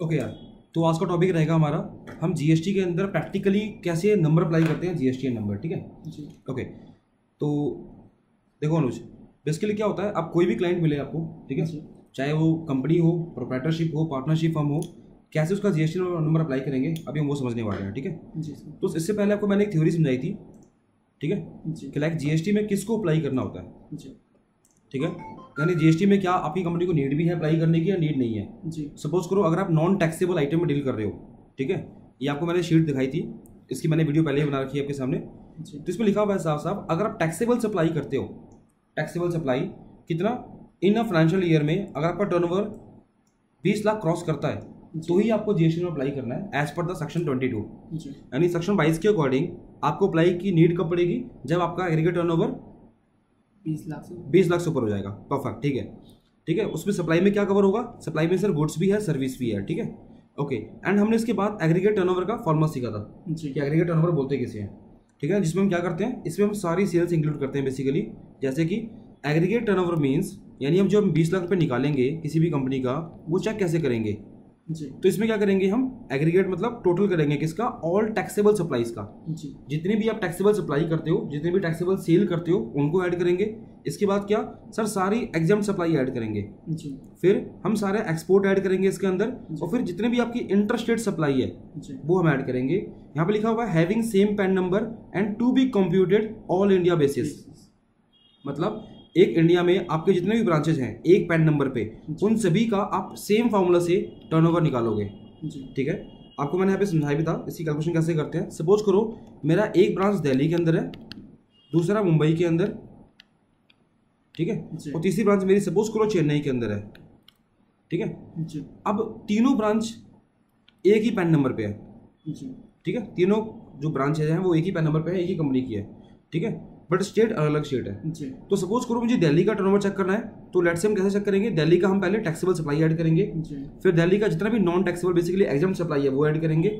Okay यार तो आज का टॉपिक रहेगा हमारा हम जीएसटी के अंदर प्रैक्टिकली कैसे नंबर अप्लाई करते हैं जीएसटी नंबर ठीक है? ओके तो देखो अनुज बेसिकली क्या होता है आप कोई भी क्लाइंट मिले आपको ठीक है? चाहे वो कंपनी हो प्रोप्राइटरशिप हो पार्टनरशिप फर्म हो कैसे उसका जीएसटी नंबर अप्लाई करेंगे अभी हम वो समझने वाले हैं ठीक है? जी तो इससे पहले आपको मैंने एक थ्योरी समझाई थी ठीक है? कि लाइक जीएसटी में किसको अप्लाई करना होता है ठीक है? यानी जीएसटी में क्या आपकी कंपनी को नीड भी है अप्लाई करने की या नीड नहीं है? जी। सपोज़ करो अगर आप नॉन टैक्सेबल आइटम में डील कर रहे हो ठीक है? ये आपको मैंने शीट दिखाई थी। इसकी मैंने वीडियो पहले ही बना रखी है आपके सामने। जी। तो इसमें लिखा हुआ है साहब साहब अगर आप टैक्सेबल सप्लाई करते हो टैक्सेबल सप्लाई कितना? इन अ फाइनेंशियल ईयर में अगर आपका टर्नओवर बीस लाख क्रॉस करता है तो ही आपको जीएसटी में अप्लाई करना है as per the section twenty two G. यानी सेक्शन बाईस के अकॉर्डिंग आपको अप्लाई की नीड कब पड़ेगी? जब आपका एग्रीगेट टर्नओवर बीस लाख से बीस लाख से ऊपर हो जाएगा। परफेक्ट ठीक है। ठीक है उसमें सप्लाई में क्या कवर होगा? सप्लाई में सर गुड्स भी है सर्विस भी है ठीक है? ओके एंड हमने इसके बाद एग्रीगेट टर्नओवर का फॉर्मूला सीखा था जी। कि एग्रीगेट टर्नओवर बोलते किसे हैं ठीक है? जिसमें हम क्या करते हैं इसमें हम सारी सेल्स इंक्लूड करते हैं बेसिकली जैसे कि एग्रीगेट टर्नओवर मींस यानी हम जो हम बीस लाख रुपये निकालेंगे किसी भी कंपनी का वो चेक कैसे करेंगे? जी। तो इसमें क्या करेंगे हम? एग्रीगेट मतलब टोटल करेंगे किसका? ऑल टैक्सेबल सप्लाईज का। जी। जितनी भी आप टैक्सेबल सप्लाई करते हो जितने भी टैक्सेबल सेल करते हो उनको ऐड करेंगे। इसके बाद क्या? सर सारी एग्ज़ाम सप्लाई ऐड करेंगे। जी। फिर हम सारे एक्सपोर्ट ऐड करेंगे इसके अंदर। और फिर जितने भी आपकी इंटरस्टेट सप्लाई है जी। वो हम ऐड करेंगे। यहाँ पे लिखा हुआ है having same PAN number and to be computed all India basis मतलब एक इंडिया में आपके जितने भी ब्रांचेज हैं एक पैन नंबर पे उन सभी का आप सेम फार्मूला से टर्नओवर निकालोगे। ठीक है? आपको मैंने यहाँ पे समझाया भी था इसकी कैलकुलेशन कैसे करते हैं? सपोज़ करो मेरा एक ब्रांच दिल्ली के अंदर है दूसरा मुंबई के अंदर ठीक है? और तीसरी ब्रांच मेरी सपोज़ करो चेन्नई के अंदर है ठीक है? अब तीनों ब्रांच एक ही पैन नंबर पे है। जी। ठीक है? तीनों जो ब्रांचेज हैं वो एक ही पैन नंबर पे है एक ही कंपनी की है। ठीक है? बट स्टेट अलग अलग स्टेट है। जी। तो सपोज़ करो मुझे दिल्ली का टर्नओवर चेक करना है तो लेट से हम कैसे चेक करेंगे? दिल्ली का हम पहले टैक्सेबल सप्लाई ऐड करेंगे। जी। फिर दिल्ली का जितना भी non taxable basically exempt supply है वो ऐड करेंगे।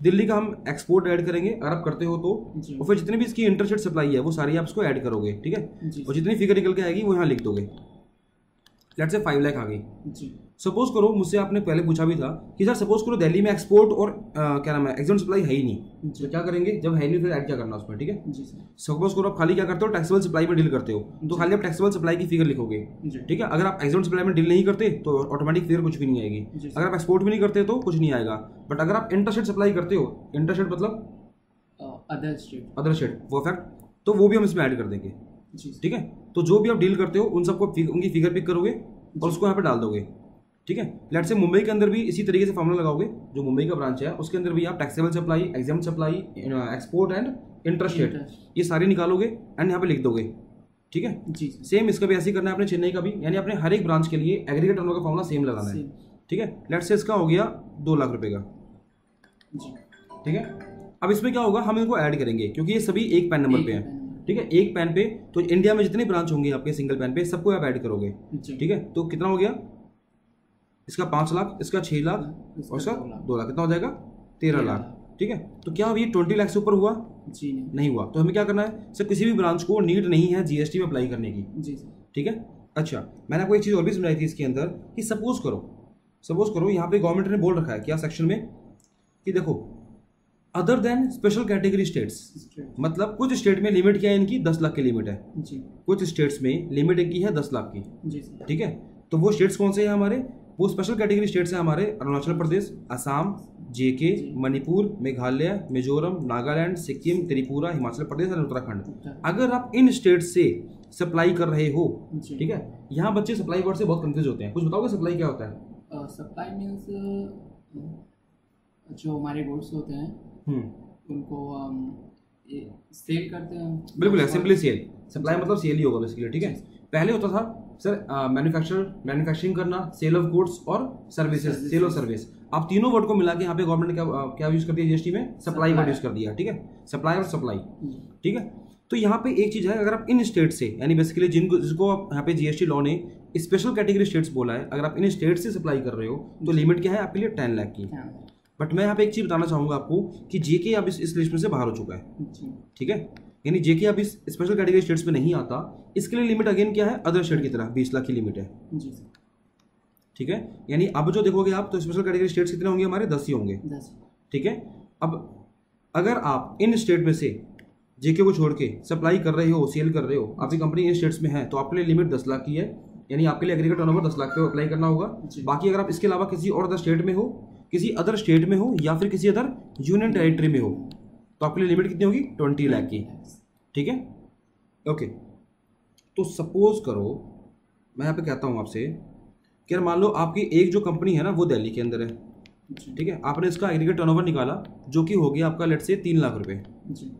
दिल्ली का हम एक्सपोर्ट ऐड करेंगे अगर आप करते हो तो। और फिर जितनी भी इसकी इंटरस्टेट सप्लाई है वो सारी आप इसको ऐड करोगे ठीक है? और जितनी फिगर निकल के आएगी वो यहाँ लिख दोगे। लेट से फाइव लाख आ गई। जी। सपोज़ करो मुझसे आपने पहले पूछा भी था कि सर सपोज़ करो दिल्ली में एक्सपोर्ट और अ, क्या नाम है एग्ज़ाम सप्लाई है ही नहीं। तो क्या करेंगे? जब है नहीं फिर ऐड क्या करना उसमें ठीक है? सपोज़ करो आप खाली क्या करते हो टैक्सेबल सप्लाई में डील करते हो। तो खाली आप टैक्सेबल सप्लाई की फिगर लिखोगे ठीक है? अगर आप एग्ज़ाम सप्लाई में डील नहीं करते तो ऑटोमेटिक फिगर कुछ भी नहीं आएगी। अगर आप एक्सपोर्ट भी नहीं करते तो कुछ नहीं आएगा। बट अगर आप इंटरशेड सप्लाई करते हो इंटरशेड मतलब? अदर स्टेट अदर परफेक्ट तो वो भी हम इसमें ऐड कर देंगे ठीक है? तो जो भी आप डील करते हो उन सबको उनकी फिगर पिक करोगे और उसको यहाँ पे डाल दोगे। ठीक है? लेट से मुंबई के अंदर भी इसी तरीके से फॉर्मूला लगाओगे जो मुंबई का ब्रांच है उसके अंदर भी आप taxable supply exempt supply export and interest rate ये सारे निकालोगे एंड यहाँ पे लिख दोगे। ठीक है? जी सेम इसका भी ऐसे ही करना है अपने चेन्नई का भी यानी अपने हर एक ब्रांच के लिए एग्रीगेट टर्नओवर का फॉर्मूला सेम लगाना है। ठीक है? लेट से इसका हो गया दो लाख रुपये का। जी। ठीक है? अब इसमें क्या होगा हम इनको ऐड करेंगे क्योंकि ये सभी एक पैन नंबर पे हैं। ठीक है? एक पैन पे तो इंडिया में जितने ब्रांच होंगे आपके सिंगल पैन पे सबको आप ऐड करोगे। ठीक है? तो कितना हो गया? इसका पाँच लाख इसका छः लाख और इसका दो लाख। कितना हो जाएगा? तेरह लाख। ठीक है? तो क्या अभी ट्वेंटी लाख से ऊपर हुआ? जी नहीं। नहीं हुआ। तो हमें क्या करना है? सर किसी भी ब्रांच को नीड नहीं है जीएसटी में अप्लाई करने की। जी ठीक है? अच्छा मैंने आपको एक चीज़ और भी समझाई थी इसके अंदर कि सपोज़ करो सपोज़ करो यहाँ पे गवर्नमेंट ने बोल रखा है क्या सेक्शन में? कि देखो other than special category states मतलब कुछ स्टेट में लिमिट क्या है इनकी? दस लाख की लिमिट है। जी। कुछ स्टेट्स में लिमिट इनकी है दस लाख की। जी ठीक है? तो वो स्टेट्स कौन से हैं हमारे? वो स्पेशल कैटेगरी स्टेट्स हैं हमारे अरुणाचल प्रदेश असम जेके मणिपुर मेघालय मिजोरम नागालैंड सिक्किम त्रिपुरा हिमाचल प्रदेश और उत्तराखंड। अगर आप इन स्टेट से सप्लाई कर रहे हो ठीक है यहाँ बच्चे सप्लाई वर्ड से बहुत कंफ्यूज होते हैं। कुछ बताओगे सप्लाई क्या होता है? सप्लाई मीन्स जो हमारे गुड्स होते हैं हम्म। उनको हम सेल करते हैं। बिल्कुल है सिंपली सेल सप्लाई मतलब सेल ही होगा बेसिकली ठीक है? पहले होता था सर मैन्युफैक्चर मैन्युफैक्चरिंग करना सेल ऑफ़ गुड्स और सर्विसेज़ सेल ऑफ़ सर्विस आप तीनों वर्ड को मिला के यहाँ पे गवर्नमेंट ने क्या क्या यूज़ कर दिया जीएसटी में? Supply word. यूज़ कर दिया ठीक है? सप्लाई और सप्लाई ठीक है? तो यहाँ पे एक चीज़ है अगर आप इन स्टेट से यानी बेसिकली जिनको जिसको आप यहाँ पे जीएसटी लॉ ने स्पेशल कैटेगरी स्टेट्स बोला है अगर आप इन स्टेट से सप्लाई कर रहे हो तो लिमिट क्या है? आपके लिए टेन लाख की. बट मैं यहाँ पे एक चीज़ बताना चाहूँगा आपको कि जेके अब इस, इस लिस्ट में से बाहर हो चुका है। ठीक है? यानी जेके अब इस स्पेशल कैटेगरी स्टेट्स में नहीं आता इसके लिए लिमिट अगेन क्या है? अदर स्टेट की तरह बीस लाख की लिमिट है। ठीक है? यानी अब जो देखोगे आप तो स्पेशल कैटेगरी स्टेट्स कितने होंगे हमारे? दस ही होंगे। ठीक है? अब अगर आप इन स्टेट में से जेके को छोड़ के सप्लाई कर रहे हो सेल कर रहे हो आपकी कंपनी इन स्टेट्स में है तो आपके लिए लिमिट दस लाख की है। यानी आपके लिए एग्रीगेट टर्नओवर दस लाख पे अप्लाई करना होगा। बाकी अगर आप इसके अलावा किसी और अदर स्टेट में हो किसी अदर स्टेट में हो या फिर किसी अदर यूनियन टेरिटरी में हो तो आपके लिए लिमिट कितनी होगी? ट्वेंटी लाख की। ठीक है? ओके तो सपोज़ करो मैं यहाँ पे कहता हूँ आपसे कि यार मान लो आपकी एक जो कंपनी है ना वो दिल्ली के अंदर है। ठीक है? आपने इसका एग्रीगेट टर्नओवर निकाला जो कि हो गया आपका लेट से तीन लाख रुपए। जी।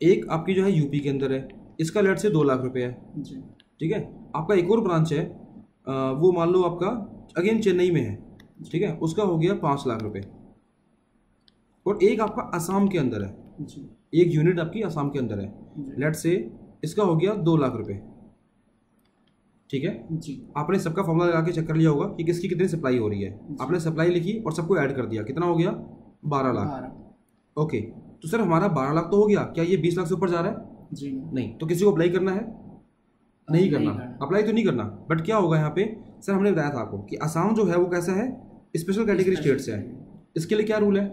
एक आपकी जो है यूपी के अंदर है इसका लेट से दो लाख रुपए है। ठीक है? आपका एक और ब्रांच है वो मान लो आपका अगेन चेन्नई में है। ठीक है? उसका हो गया पाँच लाख रुपये और एक आपका असम के अंदर है। जी। एक यूनिट आपकी आसाम के अंदर है। लेट से इसका हो गया दो लाख रुपए। ठीक है? जी। आपने सबका फॉर्मूला लगा के चेक कर लिया होगा कि किसकी कितनी सप्लाई हो रही है। आपने सप्लाई लिखी और सबको ऐड कर दिया। कितना हो गया? बारह लाख। ओके तो सर हमारा बारह लाख तो हो गया। क्या ये बीस लाख से ऊपर जा रहा है? जी। नहीं। तो किसी को अप्लाई करना है? नहीं करना। अप्लाई तो नहीं करना। बट क्या होगा यहाँ पे? सर हमने बताया था आपको कि आसाम जो है वो कैसा है? स्पेशल कैटेगरी स्टेट से है। इसके लिए क्या रूल है?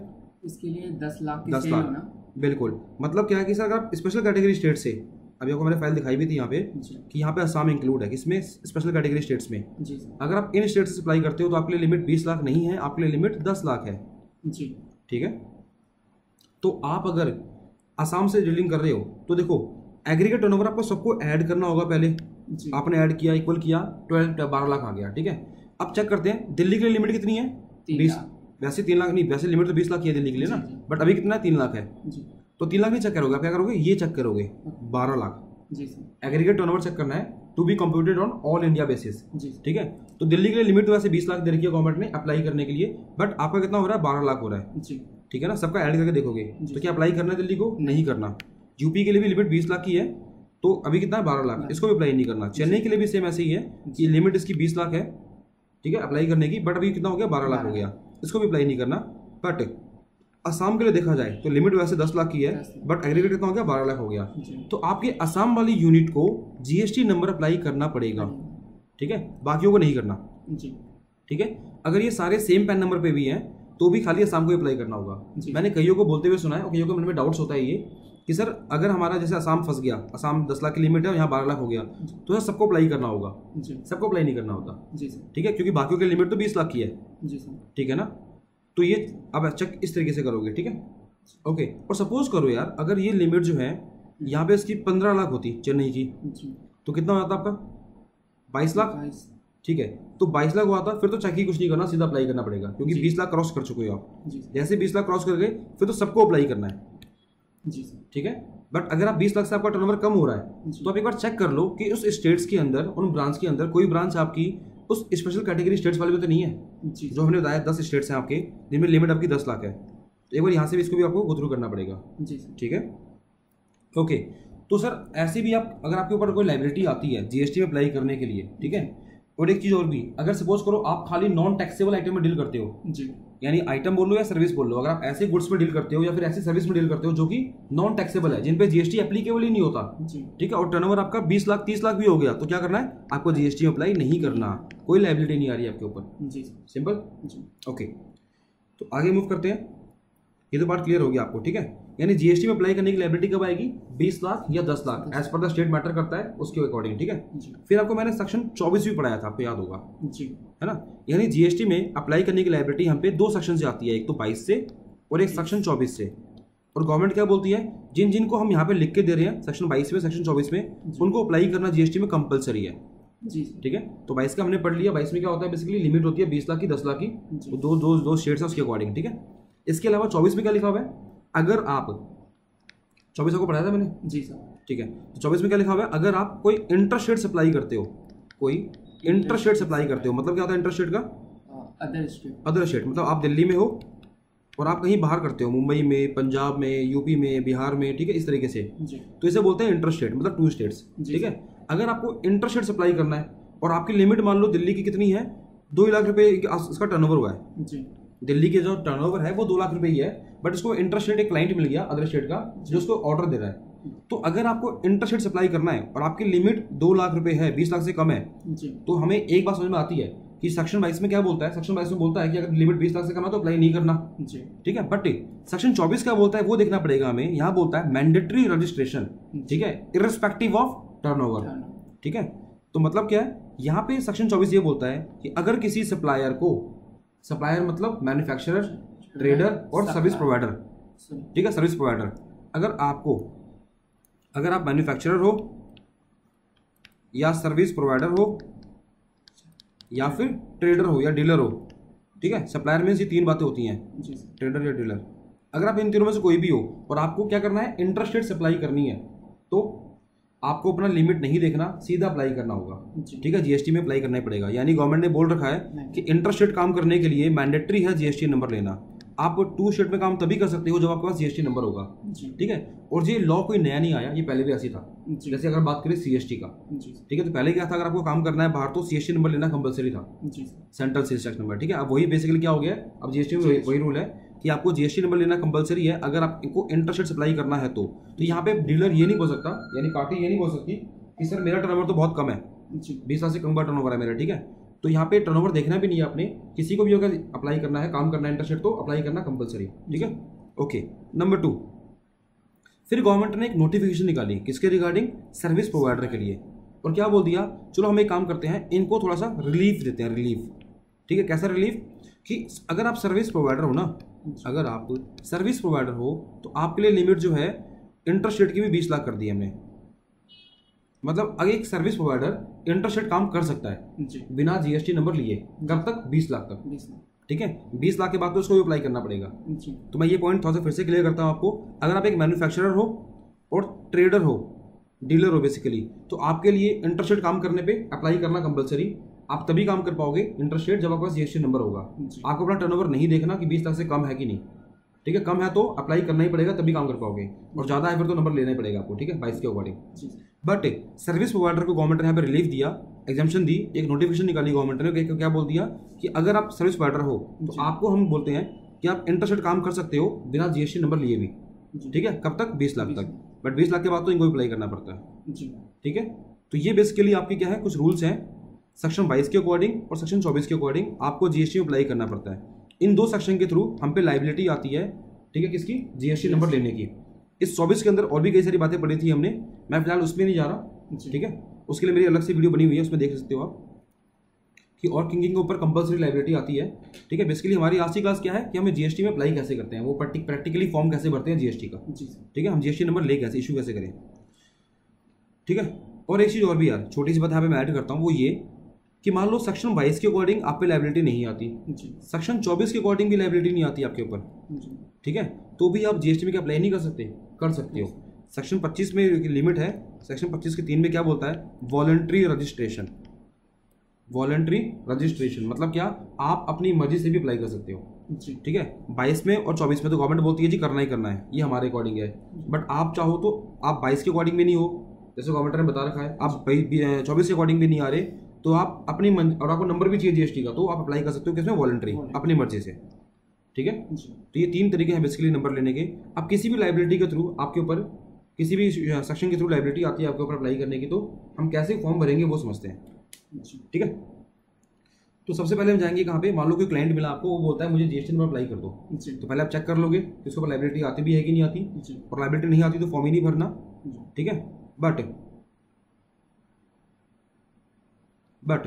इसके लिए दस लाख दस लाख। बिल्कुल। मतलब क्या है कि सर अगर आप स्पेशल कैटेगरी स्टेट से अभी आपको मैंने फ़ाइल दिखाई भी थी यहाँ पे कि यहाँ पे असम इंक्लूड है किसमें स्पेशल कैटेगरी स्टेट्स में। जी अगर आप इन स्टेट से अप्लाई करते हो तो आपके लिए लिमिट बीस लाख नहीं है आपके लिए लिमिट दस लाख है। जी। ठीक है? तो आप अगर आसाम से डीलिंग कर रहे हो तो देखो एग्रीगेट टर्नओवर आपको सबको ऐड करना होगा पहले। आपने ऐड किया इक्वल किया ट्वेल्व बारह लाख आ गया ठीक है? अब चेक करते हैं दिल्ली के लिए लिमिट कितनी है? बीस। वैसे तीन लाख नहीं वैसे लिमिट तो बीस लाख की है दिल्ली के लिए ना। बट अभी कितना? है तीन लाख है। जी। तो तीन लाख नहीं चेक करोगे? आप क्या करोगे? ये चेक करोगे बारह लाख। एग्रीगेट टर्नओवर चेक करना है to be computed on all India basis ठीक है? तो दिल्ली के लिए लिमिट तो वैसे बीस लाख दे रखी है गवर्नमेंट ने अप्लाई करने के लिए बट आपका कितना हो रहा है? बारह लाख हो रहा है। ठीक है ना? सबका ऐड करके देखोगे। तो क्या अप्लाई करना है दिल्ली को? नहीं करना। यूपी के लिए भी लिमिट बीस लाख की है तो अभी कितना? है बारह लाख। इसको भी अप्लाई नहीं करना। चेन्नई के लिए भी सेम ऐसे ही है कि लिमिट इसकी बीस लाख है ठीक है? अप्लाई करने की बट अभी कितना हो गया? बारह लाख हो गया। इसको भी अप्लाई नहीं करना। बट असम के लिए देखा जाए तो लिमिट वैसे दस लाख की है बट एग्रीगेट कितना हो गया? बारह लाख हो गया। तो आपके असम वाली यूनिट को जीएसटी नंबर अप्लाई करना पड़ेगा। ठीक है? बाकियों को नहीं करना। ठीक है? अगर ये सारे सेम पैन नंबर पे भी हैं तो भी खाली आसाम को अप्लाई करना होगा। मैंने कईयों को बोलते हुए सुना है और कईयों के मन में डाउट्स होता है ये कि सर अगर हमारा जैसे आसाम फंस गया आसाम दस लाख की लिमिट है और यहाँ बारह लाख हो गया तो सर सबको अप्लाई करना होगा। सबको अप्लाई नहीं करना होता ठीक है? क्योंकि बाकियों की लिमिट तो बीस लाख की है। जी सर। ठीक है ना? तो ये अब चेक इस तरीके से करोगे ठीक है? ओके और सपोज़ करो यार अगर ये लिमिट जो है यहाँ पे इसकी पंद्रह लाख होती चेन्नई की तो कितना हो जाता आपका? बाईस लाख? ठीक है तो बाईस लाख हुआ था फिर तो चेक ही कुछ नहीं करना सीधा अप्लाई करना पड़ेगा क्योंकि बीस लाख क्रॉस कर चुके हो आप। जैसे बीस लाख क्रॉस कर गए फिर तो सबको अप्लाई करना है। जी ठीक है? बट अगर आप बीस लाख से आपका टर्नओवर कम हो रहा है तो आप एक बार चेक कर लो कि उस स्टेट्स के अंदर उन ब्रांच के अंदर कोई ब्रांच आपकी उस स्पेशल कैटेगरी स्टेट्स वाले में तो नहीं है। जी। जो हमने बताया दस स्टेट्स हैं आपके जिनमें लिमिट आपकी दस लाख है। तो एक बार यहाँ से भी इसको भी आपको गो थ्रू करना पड़ेगा। जी ठीक है? ओके तो सर ऐसे भी आप अगर आपके ऊपर कोई लाइब्रेटी आती है जीएसटी में अप्लाई करने के लिए ठीक है? और एक चीज़ और भी अगर सपोज़ करो आप खाली नॉन टैक्सेबल आइटम में डील करते हो। जी। यानी आइटम बोल लो या सर्विस बोल लो अगर आप ऐसे गुड्स में डील करते हो या फिर ऐसी सर्विस में डील करते हो जो कि नॉन टैक्सेबल है जिन पे जीएसटी एप्लीकेबल ही नहीं होता। जी। ठीक है? और टर्नओवर आपका 20 लाख 30 लाख भी हो गया तो क्या करना है? आपको जीएसटी अप्लाई नहीं करना। कोई लाइबिलिटी नहीं आ रही है आपके ऊपर। जी। सिंपल जी। ओके तो आगे मूव करते हैं। ये तो बात क्लियर होगी आपको ठीक है? यानी जीएसटी में अप्लाई करने की लाइबिलिटी कब आएगी? 20 लाख या 10 lakh as per the state matter करता है उसके अकॉर्डिंग ठीक है? फिर आपको मैंने सेक्शन 24 भी पढ़ाया था आपको याद होगा। जी। है ना? यानी जीएसटी में अप्लाई करने की लाइबिलिटी हम पे दो सेक्शन से आती है एक तो 22 से और एक सेक्शन 24 से। और गवर्नमेंट क्या बोलती है? जिन जिन को हम यहाँ पे लिख के दे रहे हैं सेक्शन 22 में सेक्शन 24 में उनको अप्लाई करना जीएसटी में कंपलसरी है। जी। ठीक है? तो 22 का हमने पढ़ लिया 22 में क्या होता है? बेसिकली लिमिट होती है 20 लाख की 10 लाख की। दो दो दो स्टेट्स हैं उसके अकॉर्डिंग ठीक है? इसके अलावा 24 में क्या लिखा हुआ है? अगर आप 24 को पढ़ाया था मैंने? जी सर। ठीक है तो चौबीस में क्या लिखा हुआ है? अगर आप कोई इंटरस्टेट सप्लाई करते हो कोई इंटरस्टेट सप्लाई करते हो मतलब क्या होता है इंटरस्टेट का? अदर स्टेट अदर स्टेट मतलब आप दिल्ली में हो और आप कहीं बाहर करते हो मुंबई में पंजाब में यूपी में बिहार में ठीक है इस तरीके से। जी। तो इसे बोलते हैं इंटरस्टेट मतलब टू स्टेट्स ठीक है? अगर आपको इंटरस्टेट सप्लाई करना है और आपकी लिमिट मान लो दिल्ली की कितनी है? दो लाख रुपए इसका टर्नओवर हुआ है। जी। दिल्ली के जो टर्नओवर है वो दो लाख रुपए ही है बट इसको इंटरस्टेट एक क्लाइंट मिल गया अदर स्टेट का जो उसको ऑर्डर दे रहा है। तो अगर आपको इंटरस्टेट सप्लाई करना है और आपकी लिमिट दो लाख रुपए है बीस लाख से कम है तो हमें एक बात समझ में आती है कि सेक्शन बाईस में क्या बोलता है? सेक्शन बाईस में बोलता है कि अगर लिमिट बीस लाख से कम है तो अप्लाई नहीं करना। ठीक है? बट सेक्शन चौबीस क्या बोलता है वो देखना पड़ेगा हमें। यहाँ बोलता है मैंडेटरी रजिस्ट्रेशन ठीक है? इरिस्पेक्टिव ऑफ़ टर्नओवर turnover, ठीक है? तो मतलब क्या है? यहाँ पे सेक्शन चौबीस ये बोलता है कि अगर किसी सप्लायर को सप्लायर मतलब मैन्युफैक्चरर ट्रेडर और सर्विस प्रोवाइडर ठीक है सर्विस प्रोवाइडर अगर आपको अगर आप मैन्युफैक्चरर हो या सर्विस प्रोवाइडर हो या फिर ट्रेडर हो या डीलर हो ठीक है? सप्लायर में ये तीन बातें होती हैं. ट्रेडर या डीलर अगर आप इन तीनों में से कोई भी हो और आपको क्या करना है? इंटरेस्टेड सप्लाई करनी है तो आपको अपना लिमिट नहीं देखना सीधा अप्लाई करना होगा। ठीक है? जीएसटी में अप्लाई करना ही पड़ेगा। यानी गवर्नमेंट ने बोल रखा है। कि इंटरेस्टेड काम करने के लिए मैंडेटरी है जीएसटी नंबर लेना। आप टू स्टेट में काम तभी कर सकते हो जब आपके पास जीएसटी नंबर होगा। ठीक है? और ये लॉ कोई नया नहीं आया ये पहले भी ऐसी था। जैसे अगर बात करें सीएसटी का। ठीक है? तो पहले क्या था? अगर आपको काम करना है बाहर तो सीएसटी नंबर लेना कंपलसरी था। सेंट्रल सेल्स टैक्स नंबर ठीक है? अब वही बेसिकली क्या हो गया अब जीएसटी में वही रूल है। कि आपको जीएसटी नंबर लेना कंपलसरी है अगर आपको इंटरेस्टेड सप्लाई करना है तो। तो यहाँ पे डीलर ये नहीं बोल सकता यानी पार्टी ये नहीं बोल सकती कि सर मेरा टर्नओवर तो बहुत कम है। बीस लाख से कम का टर्नओवर है मेरा ठीक है? तो यहाँ पे टर्नओवर देखना भी नहीं है आपने किसी को भी अगर अप्लाई करना है काम करना है इंटरेस्टेड तो अप्लाई करना कंपलसरी ठीक है? ओके नंबर टू फिर गवर्नमेंट ने एक नोटिफिकेशन निकाली किसके रिगार्डिंग सर्विस प्रोवाइडर के लिए। और क्या बोल दिया? चलो हम एक काम करते हैं इनको थोड़ा सा रिलीफ देते हैं रिलीफ ठीक है? कैसा रिलीफ कि अगर आप सर्विस प्रोवाइडर हो ना अगर आप सर्विस प्रोवाइडर हो तो आपके लिए लिमिट जो है इंटरेस्ट रेट की भी बीस लाख कर दी हमने। मतलब अगर एक सर्विस प्रोवाइडर इंटरेस्ट रेट काम कर सकता है जी। बिना जीएसटी नंबर लिए कब तक? बीस लाख तक। ठीक है? बीस लाख के बाद तो उसको भी अप्लाई करना पड़ेगा। जी। तो मैं ये पॉइंट थोड़ा सा फिर से क्लियर करता हूँ आपको। अगर आप एक मैन्युफैक्चरर हो और ट्रेडर हो डीलर हो बेसिकली तो आपके लिए इंटरेस्ट रेट काम करने पे अप्लाई करना कंपलसरी आप तभी काम कर पाओगे इंटरेस्ट रेट जब आपके पास जीएसटी नंबर होगा। आपको अपना टर्नओवर नहीं देखना कि बीस लाख से कम है कि नहीं। ठीक है कम है तो अप्लाई करना ही पड़ेगा तभी काम कर पाओगे। और ज़्यादा है फिर तो नंबर लेना ही पड़ेगा आपको ठीक है बाईस के अकॉर्डिंग बट सर्विस प्रोवाइडर को गवर्नमेंट ने यहाँ पे रिलीफ दिया एग्जामेशन दी एक नोटिफिकेशन निकाली गवर्नमेंट ने क्या बोल दिया कि अगर आप सर्विस प्रोवाइडर हो तो आपको हम बोलते हैं कि आप इंटरेस्टेड काम कर सकते हो बिना जीएसटी नंबर लिए भी। ठीक है कब तक? बीस लाख तक। बट बीस लाख के बाद तो इनको अप्लाई करना पड़ता है। ठीक है? तो ये बेसिकली आपके क्या है कुछ रूल्स हैं। सेक्शन बाईस के अकॉर्डिंग और सेक्शन चौबीस के अकॉर्डिंग आपको जीएसटी में अप्लाई करना पड़ता है। इन दो सेक्शन के थ्रू हम पे लाइबिलिटी आती है ठीक है किसकी? जीएसटी नंबर लेने की। इस चौबीस के अंदर और भी कई सारी बातें पड़ी थी हमने। मैं फ़िलहाल उसमें नहीं जा रहा ठीक है? उसके लिए मेरी अलग से वीडियो बनी हुई है उसमें देख सकते हो आप कि और किंगिंग के ऊपर कंपलसरी लाइबिलिटी आती है ठीक है? बेसिकली हमारी आज की क्लास क्या है कि हमें जीएसटी में अप्लाई कैसे करते हैं? वो प्रैक्टिकली फॉर्म कैसे भरते हैं जीएसटी का? ठीक है? हम जीएसटी नंबर ले कैसे इशू कैसे करें? ठीक है? और एक चीज़ और भी यार छोटी सी बात यहाँ पे मैं ऐड करता हूँ वो ये कि मान लो सेक्शन बाईस के अकॉर्डिंग आप पे लाइबिलिटी नहीं आती। सेक्शन चौबीस के अकॉर्डिंग भी लाइबिलिटी नहीं आती आपके ऊपर। ठीक है? तो भी आप जीएसटी में क्या अप्लाई नहीं कर सकते? कर सकते हो। सेक्शन 25 में लिमिट है। सेक्शन 25 के तीन में क्या बोलता है? वॉलेंट्री रजिस्ट्रेशन वॉलेंट्री रजिस्ट्रेशन मतलब क्या? आप अपनी मर्ज़ी से भी अप्लाई कर सकते हो। ठीक है? बाईस में और चौबीस में तो गवर्नमेंट बोलती है जी करना ही करना है। ये हमारे अकॉर्डिंग है। बट आप चाहो तो आप बाईस के अकॉर्डिंग भी नहीं हो। जैसे गवर्नमेंट ने बता रखा है आप चौबीस के अकॉर्डिंग भी नहीं आ रहे। तो आप अपनी मन और आपको नंबर भी चाहिए जीएसटी का तो आप अप्लाई कर सकते हो किसमें? वॉलेंट्री अपनी मर्ज़ी से। ठीक है? तो ये तीन तरीके हैं बेसिकली नंबर लेने के। आप किसी भी लाइबिलिटी के थ्रू आपके ऊपर किसी भी सेक्शन के थ्रू लाइबिलिटी आती है आपके ऊपर अप्लाई करने की तो हम कैसे फॉर्म भरेंगे वो समझते हैं। ठीक है? तो सबसे पहले हम जाएँगे कहाँ पे? मान लो कोई क्लाइंट मिला आपको वो बोलता है मुझे जीएसटी नंबर अप्लाई कर दो। तो पहले आप चेक कर लोगे कि उसके ऊपर लाइबिलिटी आती भी है कि नहीं आती। और लाइबिलिटी नहीं आती तो फॉर्म ही नहीं भरना। ठीक है? बट बट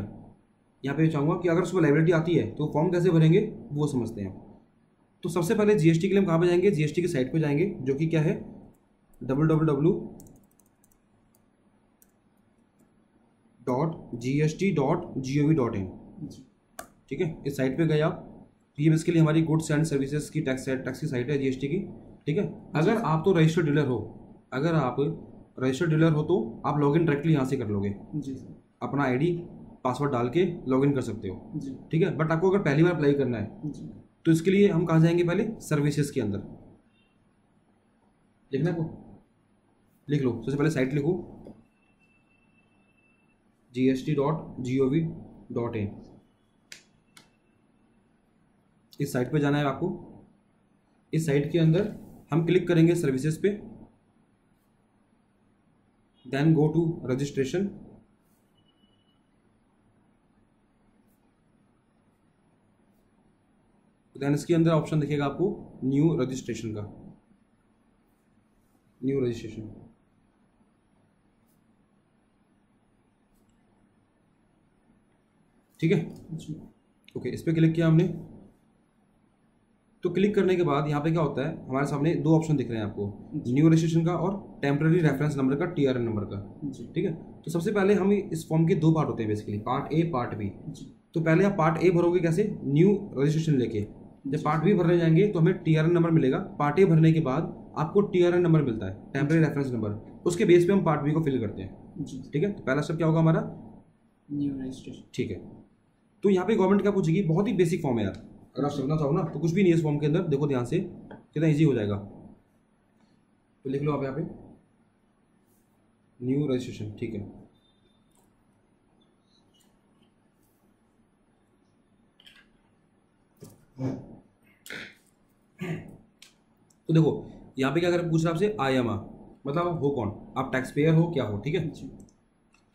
यहाँ पे चाहूँगा कि अगर उसमें लाइबिलिटी आती है तो फॉर्म कैसे भरेंगे वो समझते हैं तो सबसे पहले जीएसटी के लिए हम कहाँ पर जाएँगे? जीएसटी की साइट पे जाएँगे जो कि क्या है? W W W dot G S T dot G O V dot in ठीक है? इस साइट पे गए आप। तो ये बेसिकली हमारी गुड्स एंड सर्विसेज़ की टैक्स टैक्स की साइट है जीएसटी की। ठीक है? अगर आप तो रजिस्टर्ड डीलर हो अगर आप रजिस्टर्ड डीलर हो तो आप लॉगिन डायरेक्टली यहाँ से कर लोगे। जी अपना आईडी पासवर्ड डाल के लॉगिन कर सकते हो। ठीक है? बट आपको अगर पहली बार अप्लाई करना है तो इसके लिए हम कहाँ जाएँगे पहले? सर्विसेज़ के अंदर। लिखना को लिख लो। सबसे पहले साइट लिखो। G S T dot G O V dot in इस साइट पे जाना है आपको। इस साइट के अंदर हम क्लिक करेंगे सर्विसेज़ पे। Then go to registration then इसके अंदर ऑप्शन दिखेगा आपको न्यू रजिस्ट्रेशन का। न्यू रजिस्ट्रेशन ठीक है? ओके इस पर क्लिक किया हमने। तो क्लिक करने के बाद यहाँ पे क्या होता है? हमारे सामने दो ऑप्शन दिख रहे हैं आपको। न्यू रजिस्ट्रेशन का और टेम्पररी रेफरेंस नंबर का टीआरएन नंबर का। ठीक है? तो सबसे पहले हम इस फॉर्म के दो पार्ट होते हैं basically part A part B तो पहले आप पार्ट ए भरोगे कैसे? न्यू रजिस्ट्रेशन लेके। जब पार्ट बी भरने जाएँगे तो हमें टीआरएन नंबर मिलेगा। पार्ट ए भरने के बाद आपको टीआरएन नंबर मिलता है टेम्प्रेरी रेफरेंस नंबर उसके बेस पे हम पार्ट बी को फिल करते हैं। ठीक है? तो पहला स्टेप क्या होगा हमारा? न्यू रजिस्ट्रेशन ठीक है। तो यहाँ पे गवर्नमेंट क्या पूछेगी? बहुत ही बेसिक फॉर्म है यार। अगर आप समझना चाहो ना तो कुछ भी नहीं है इस फॉर्म के अंदर। देखो ध्यान से कितना इजी हो जाएगा। तो लिख लो आप यहाँ पे। न्यू रजिस्ट्रेशन ठीक है। तो देखो यहाँ पे क्या अगर पूछ रहा आपसे आई एम आ मतलब हो कौन? आप टैक्स पेयर हो क्या हो ठीक है?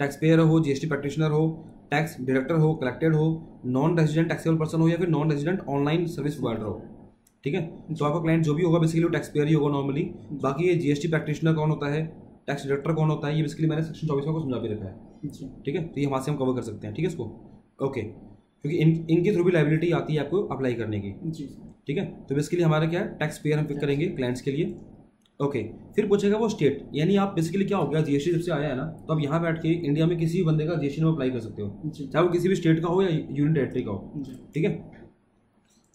टैक्स पेयर हो जीएसटी प्रैक्टिशनर हो टैक्स डायरेक्टर हो कलेक्टेड हो नॉन रेजिडेंट टैक्सेबल पर्सन हो या फिर non resident online service provider हो ठीक है? तो आपका क्लाइंट जो भी होगा बेसिकली वो टैक्स पेयर ही होगा नॉर्मली बाकी ये जीएसटी प्रैक्टिशनर कौन होता है? टैक्स डायरेक्टर कौन होता है? ये बेसिकली मैंने सेक्शन चौबीस को समझा भी रखा है। ठीक है? तो ये हमारे से हम कवर कर सकते हैं ठीक है इसको? ओके क्योंकि इन इनके थ्रू भी लाइबिलिटी आती है आपको अप्लाई करने की। जी। ठीक है? तो बेसिकली हमारा क्या है? टैक्स पेयर हम पिक करेंगे क्लाइंट्स के लिए। ओके फिर पूछेगा वो स्टेट यानी आप बेसिकली क्या हो गया? जीएसटी जब से आया है ना तो आप यहाँ बैठ के इंडिया में किसी भी बंदे का जीएसटी में अप्लाई कर सकते हो। चाहे वो किसी भी स्टेट का हो या यूनियन टेरेटरी का हो। ठीक है?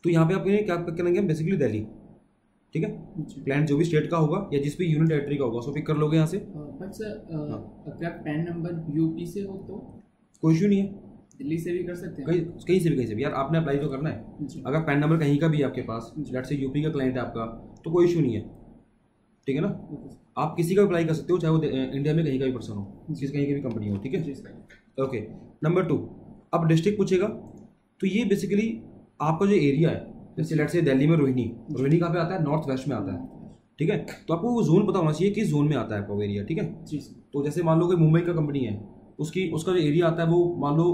तो यहाँ पे आप क्या पिक करेंगे बेसिकली दिल्ली ठीक है? क्लाइंट जो भी स्टेट का होगा या जिस भी यूनियन टेरेटरी का होगा उसको पिक कर लोगे यहाँ से। But sir. अगर पैन नंबर यूपी से हो तो? कोई इशू नहीं है। दिल्ली से भी कर सकते हैं। कहीं कहीं से भी कहीं से भी। यार आपने अप्लाई तो करना है। अगर पैन नंबर कहीं का भी है आपके पास लेट से यूपी का क्लाइंट है आपका तो कोई इशू नहीं है। ठीक है ना? आप किसी का अप्लाई कर सकते हो चाहे वो इंडिया में कहीं का भी पर्सन हो। किसी कहीं की भी कंपनी हो ठीक है? ओके नंबर टू अब डिस्ट्रिक्ट पूछेगा तो ये बेसिकली आपका जो एरिया है जैसे लेट से दिल्ली में रोहिणी रोहिणी कहाँ पे आता है? नॉर्थ वेस्ट में आता है। ठीक है? तो आपको वो जोन पता होना चाहिए किस जोन में आता है आपका एरिया ठीक है? तो जैसे मान लो कि मुंबई का कंपनी है उसकी उसका जो एरिया आता है वो मान लो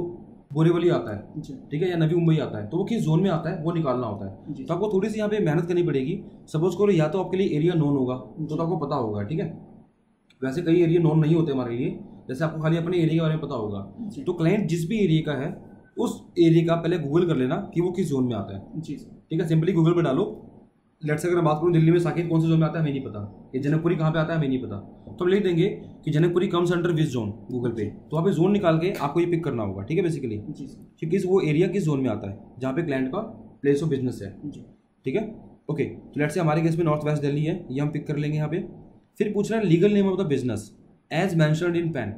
बोरीवली आता है। ठीक है या नवी मुंबई आता है। तो वो किस जोन में आता है वो निकालना होता है। तो आपको थोड़ी सी यहाँ पे मेहनत करनी पड़ेगी। सपोज़ करो या तो आपके लिए एरिया नॉन होगा तो, तो आपको पता होगा ठीक है? वैसे कई एरिया नॉन नहीं होते हमारे लिए। जैसे आपको खाली अपने एरिया के बारे में पता होगा। तो क्लाइंट जिस भी एरिया का है उस एरिया का पहले गूगल कर लेना कि वो किस जोन में आता है। ठीक है सिंपली गूगल पर डालो। लेट से अगर मैं बात करूँ दिल्ली में साकेत कौन से जोन में आता है हमें नहीं पता। ये जनकपुरी कहाँ पे आता है हमें नहीं पता। तो हम लिख देंगे कि Janakpuri comes under which zone Google पे। तो आप ये जोन निकाल के आपको ये पिक करना होगा ठीक है बेसिकली कि किस वो एरिया किस जोन में आता है जहाँ पे क्लाइंट का प्लेस ऑफ़ बिज़नेस है। ठीक है? ओके तो लेट से हमारे केस में नॉर्थ वेस्ट दिल्ली है ये हम पिक कर लेंगे यहाँ पे। फिर पूछ रहा है legal name of the business as mentioned in PAN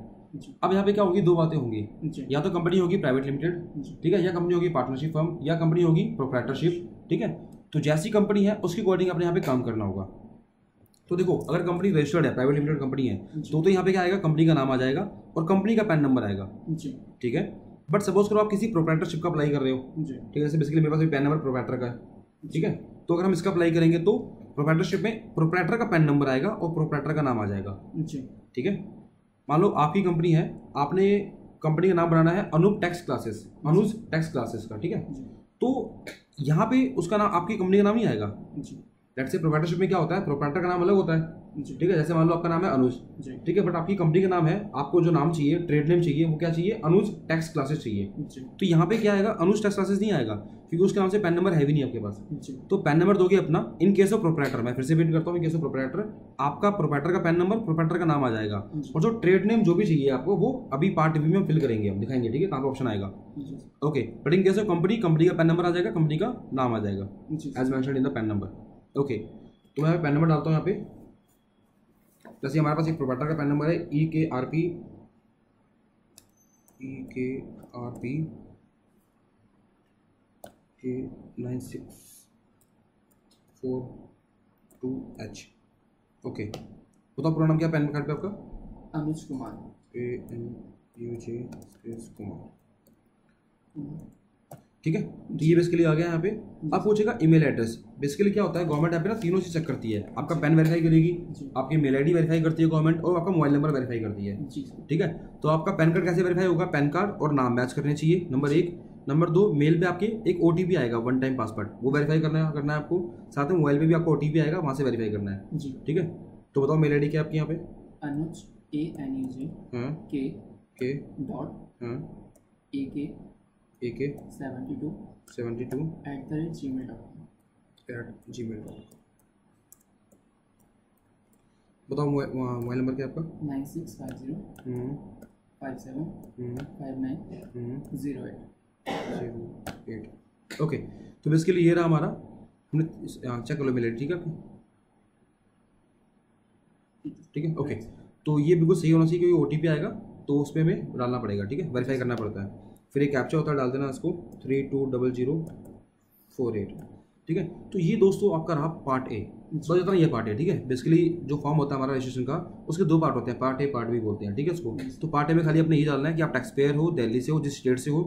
अब यहाँ पे क्या होगी? दो बातें होंगी। या तो कंपनी होगी प्राइवेट लिमिटेड ठीक है या कंपनी होगी पार्टनरशिप फर्म या कंपनी होगी प्रोप्राइटरशिप ठीक है? तो जैसी कंपनी है उसके अकॉर्डिंग अपने यहाँ पे काम करना होगा। तो देखो अगर कंपनी रजिस्टर्ड है प्राइवेट लिमिटेड कंपनी है तो तो यहाँ पे क्या आएगा? कंपनी का नाम आ जाएगा और कंपनी का पैन नंबर आएगा। जी। ठीक है? बट सपोज़ करो आप किसी प्रोपराइटरशिप का अप्लाई कर रहे हो। जी। ठीक है जैसे बेसिकली मेरे पास पैन नंबर प्रोपराइटर का है। ठीक है? तो अगर हम इसका अप्लाई करेंगे तो प्रोप्राइटरशिप में प्रोपराइटर का पैन नंबर आएगा और प्रोपराइटर का नाम आ जाएगा। जी। ठीक है? मान लो आपकी कंपनी है आपने कंपनी का नाम बनाना है Anoop tax classes Anuj tax classes का ठीक है? तो यहाँ पे उसका नाम आपकी कंपनी का नाम नहीं आएगा। जी। लेट से प्रोप्राइटरशिप में क्या होता है? प्रोप्राइटर का नाम अलग होता है। ठीक है जैसे मान लो आपका नाम है अनुज। जी। ठीक है बट आपकी कंपनी का नाम है आपको जो नाम चाहिए ट्रेड नेम चाहिए वो क्या चाहिए? अनुज टैक्स क्लासेस चाहिए। जी। तो यहाँ पे क्या आएगा? अनुज टैक्स क्लासेस नहीं आएगा। क्योंकि उसके नाम से पैन नंबर है भी नहीं आपके पास। तो पैन नंबर दोगे अपना इन केस ऑफ़ प्रोप्राइटर मैं फिर से वेट करता हूँ इन केस ऑफ़ प्रोप्राइटर आपका प्रोप्राइटर का पैन नंबर प्रोप्राइटर का नाम आ जाएगा। और जो ट्रेड नेम जो भी चाहिए आपको वो अभी पार्ट रिव्यू में फिल करेंगे हम दिखाएँगे ठीक है? कहाँ पे ऑप्शन आएगा। Okay but in case of company company का पैन नंबर आ जाएगा कंपनी का नाम आ जाएगा as mention in the PAN number okay तो मैं पैन नंबर डालता हूँ यहाँ पे। जैसे हमारे पास एक प्रोप्राइटर का पैन नंबर है ई के R P E K R P K nine six four two H okay बताओ पूरा नाम क्या पैन कार्ड पे आपका? Anuj Kumar. A N U J space Kumar. ठीक है? तो ये बेसिकली आ गया यहाँ पे। अब पूछेगा ईमेल एड्रेस बेसिकली क्या होता है? गवर्नमेंट यहाँ पे ना तीनों चीज़ चेक करती है। आपका पैन वेरीफाई करेगी आपकी मेल आईडी वेरीफाई करती है गवर्नमेंट और आपका मोबाइल नंबर वेरीफाई करती है। ठीक है? तो आपका पैन कार्ड कैसे वेरीफाई होगा? पैन कार्ड और नाम मैच करने चाहिए। नंबर एक। नंबर दो मेल पे आपके एक ओटीपी आएगा वन टाइम पासवर्ड वो वेरीफाई करना करना है आपको। साथ में मोबाइल पे भी आपको ओटीपी आएगा वहाँ से वेरीफाई करना है। जी। ठीक है? तो बताओ मेल आईडी क्या है आपकी यहाँ पे? अनुज ए एन यू जे के के dot A K A K seventy two seventy two at the rate Gmail dot at Gmail dot बताओ मोबाइल नंबर क्या आपका? Nine six five zero five seven five nine zero eight zero eight okay तो basically ये रहा हमारा। हमने check कर लो mail ठीक है ठीक है? ओके तो ये बिल्कुल सही होना चाहिए, क्योंकि ओटीपी आएगा तो उस पर हमें डालना पड़ेगा, ठीक है? वेरीफाई करना पड़ता है। फिर एक कैप्चा होता है, डाल देना इसको। Three two double zero four eight ठीक है? तो ये दोस्तों आपका रहा पार्ट ए बस इतना ये पार्ट है ठीक है? बेसिकली जो फॉर्म होता है हमारा रजिस्ट्रेशन का उसके दो पार्ट होते हैं। पार्ट ए पार्ट बी बोलते हैं ठीक है उसको तो पार्ट ए में खाली अपने ये डालना है कि आप टैक्स पेयर हो दिल्ली से हो जिस स्टेट से हो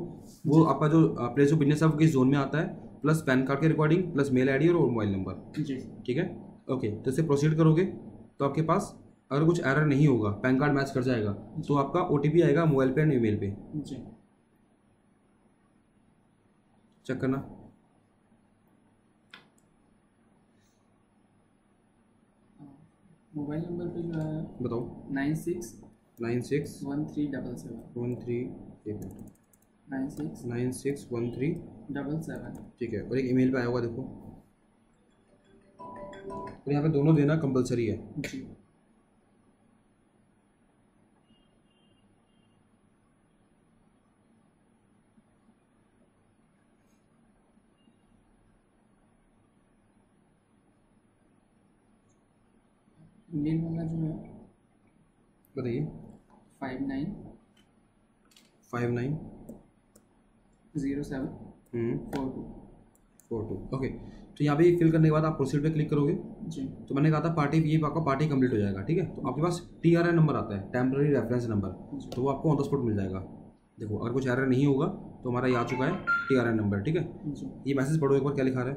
वो आपका जो प्लेस ऑफ़ बिज़नेस है वो किस जोन में आता है? प्लस पैन कार्ड के रिकॉर्डिंग प्लस मेल आईडी और मोबाइल नंबर ठीक है? ओके तो इसे प्रोसीड करोगे तो आपके पास अगर कुछ एरर नहीं होगा पैन कार्ड मैच कर जाएगा तो आपका ओटीपी आएगा मोबाइल पे एंड ईमेल पे। चेक करना। मोबाइल नंबर पे जो है बताओ। Nine six nine six one three double seven. One three एक minute. Nine six nine six one three. Double seven. ठीक है और एक ईमेल पे आया होगा देखो। और यहाँ पे दोनों देना कंपलसरी है। जी। ईमेल वाला जो है बताइए। Five nine five nine zero seven four two four two okay तो यहाँ पे फिल करने के बाद आप प्रोसीड पे क्लिक करोगे। जी। तो मैंने कहा था पार्टी ये आपका पार्टी कंप्लीट हो जाएगा ठीक है? तो आपके पास टी आर आई नंबर आता है टेम्प्रेरी रेफरेंस नंबर तो वो आपको ऑन द स्पॉट मिल जाएगा। देखो अगर कुछ एरर नहीं होगा तो हमारा ये आ चुका है टी आर आई नंबर ठीक है? ये मैसेज पढ़ो एक बार क्या लिखा रहा है?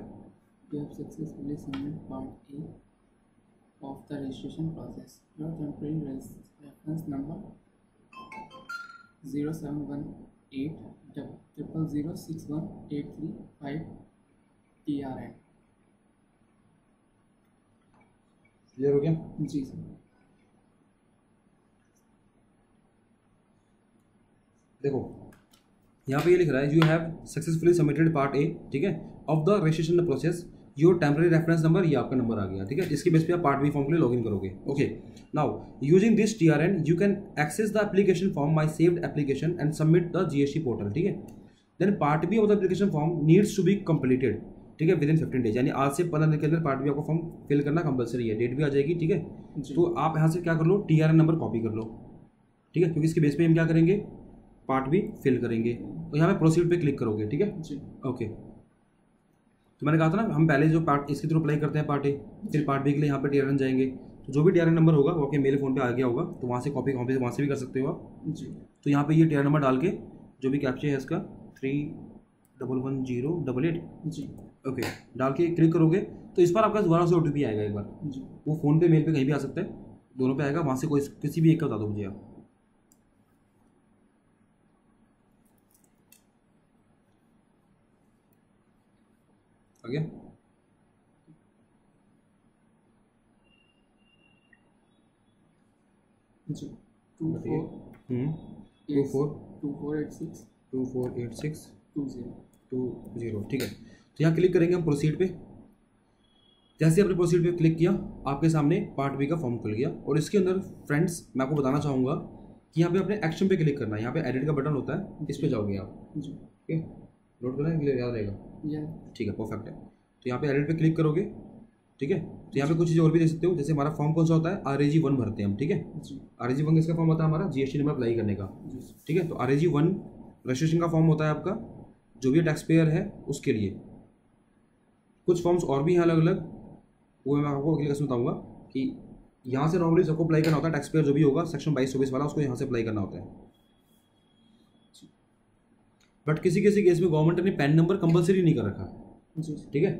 Of the registration process. Your temporary reference number zero seven one eight triple zero six one eight three five TRN. Clear हो गया जी सर देखो यहाँ पे ये लिख रहा है you have successfully submitted part A ठीक है of the registration process your temporary reference number ये आपका नंबर आ गया ठीक है? इसके बेस पे आप पार्ट बी फॉर्म के लिए लॉगिन करोगे okay now using this T R N you can access the application form my saved application and submit the G S T portal ठीक है? Then part B of the application form needs to be completed ठीक है? With in fifteen days यानी आज से पंद्रह दिन के अंदर पार्ट बी आपको फॉर्म फिल करना कंपलसरी है डेट भी आ जाएगी ठीक है? तो आप यहाँ से क्या कर लो T R N number copy कर लो ठीक है? क्योंकि इसके बेस पे हम क्या करेंगे? पार्ट भी फिल करेंगे। तो यहाँ पे प्रोसीड पे क्लिक करोगे ठीक है? ओके तो मैंने कहा था ना हम पहले जो पार्ट इसके थ्रू अप्लाई करते हैं पार्ट ए फिर पार्ट बी के लिए यहाँ पर टी जाएँगे। तो जो भी टी नंबर होगा वो आपके मेरे फ़ोन पे आ गया होगा तो वहाँ से कॉपी कॉपी से वहाँ से भी कर सकते हो आप। जी। तो यहाँ पे ये टी नंबर डाल के जो भी कैप्चे है इसका three double one zero double eight जी। ओके डाल के क्लिक करोगे तो इस बार आपका दोबारा से ओ आएगा एक बार। जी। वो फ़ोन पे मेल पे कहीं भी आ सकता है दोनों पे आएगा वहाँ से कोई किसी भी एक का बता दो मुझे आप। आ गया जी two four two four two four eight six two four eight six two zero two zero ठीक है. तो यहाँ क्लिक करेंगे हम प्रोसीड पे. जैसे आपने प्रोसीड पे क्लिक किया आपके सामने पार्ट बी का फॉर्म खुल गया और इसके अंदर फ्रेंड्स मैं आपको बताना चाहूँगा कि यहाँ पे अपने एक्शन पे क्लिक करना है. यहाँ पे एडिट का बटन होता है. इस पे जाओगे आप. ठीक है? नोट करना है याद रहेगा. या ठीक है परफेक्ट है। तो यहाँ पे एडिट पे क्लिक करोगे ठीक है? तो यहाँ पे कुछ चीज़ और भी दे सकते हो जैसे हमारा फॉर्म कौन सा होता है? आर ए जी वन भरते हैं हम ठीक है? आर ए जी वन किसका फॉर्म होता है हमारा? G S T number apply करने का। ठीक है? तो R A G one registration का फॉर्म होता है आपका जो भी टैक्स पेयर है उसके लिए। कुछ फॉर्म्स और भी हैं अलग अलग वो मैं आपको अगले में बताऊँगा कि यहाँ से नॉर्मली सबको अप्लाई करना होता है टैक्स पेयर जो भी होगा सेक्शन बाईस चौबीस वाला उसको यहाँ से अप्लाई करना होता है। बट किसी किसी केस में गवर्नमेंट ने पैन नंबर कंपलसरी नहीं कर रखा। ठीक है?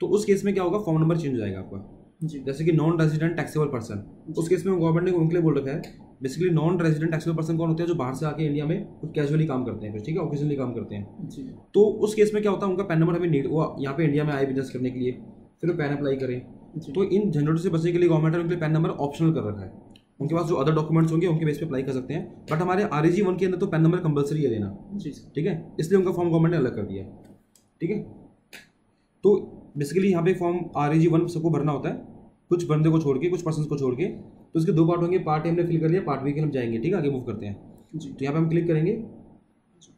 तो उस केस में क्या होगा? फॉर्म नंबर चेंज हो जाएगा आपका। जी। जैसे कि नॉन रेजिडेंट टैक्सेबल पर्सन उस केस में गवर्नमेंट ने उनके लिए बोल रखा है basically non resident taxable person कौन होते हैं जो बाहर से आके इंडिया में कुछ कैजुअली काम करते हैं ठीक है? ऑफिशियली काम करते हैं। जी। तो उस केस में क्या होता है? उनका पैन नंबर हमें नीड वो यहाँ पे इंडिया में आए बिज़नेस करने के लिए। फिर वो पैन अप्लाई करें। तो इन झंझटों से बचने के लिए गवर्नमेंट ने उनके पैन नंबर ऑप्शनल कर रखा है। उनके पास जो अदर डॉक्यूमेंट्स होंगे उनके बेस पे अप्लाई कर सकते हैं। बट हमारे आर वन के अंदर तो पैन नंबर कंपलसरी है देना ठीक है? इसलिए उनका फॉर्म गवर्नमेंट ने अलग कर दिया ठीक है? तो बेसिकली यहाँ पे फॉर्म आर जी वन सबको भरना होता है। कुछ बंदे को छोड़ के कुछ पर्सन को छोड़ के। तो उसके दो पार्ट होंगे। पार्ट ए हमने फिल कर लिया पार्ट बी के हम जाएँगे। ठीक है? आगे मूव करते हैं। जी। तो यहाँ पे हम क्लिक करेंगे।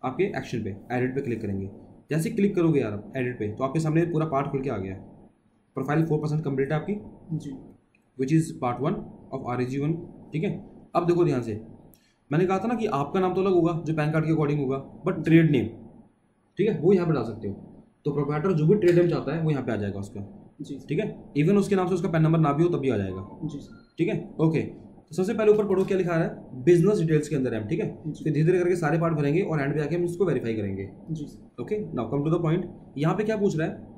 आपके एक्शन पे एडिट पे क्लिक करेंगे। जैसे क्लिक करोगे यार आप एडिट पे तो आपके सामने पूरा पार्ट खुल के आ गया। है प्रोफ़ाइल फोर परसेंट कंप्लीट है आपकी। जी। Which is part one of R one ठीक है? अब देखो ध्यान से। मैंने कहा था ना कि आपका नाम तो अलग होगा जो पैन कार्ड के अकॉर्डिंग होगा बट ट्रेड नेम ठीक है? वो यहाँ पर डाल सकते हो। तो प्रोपराइटर जो भी ट्रेड नेम चाहता है वो यहाँ पे आ जाएगा उसका। जी ठीक है? इवन उसके नाम से उसका पैन नंबर ना भी हो तब भी आ जाएगा। जी ठीक है? ओके तो सबसे पहले ऊपर पढ़ो क्या लिखा रहा है? बिज़नेस डिटेल्स के अंदर है हम, ठीक है? फिर धीरे धीरे करके सारे पार्ट भरेंगे और एंड पे आके हम इसको वेरीफाई करेंगे। जी okay now come to the point यहाँ पे क्या पूछ रहा है?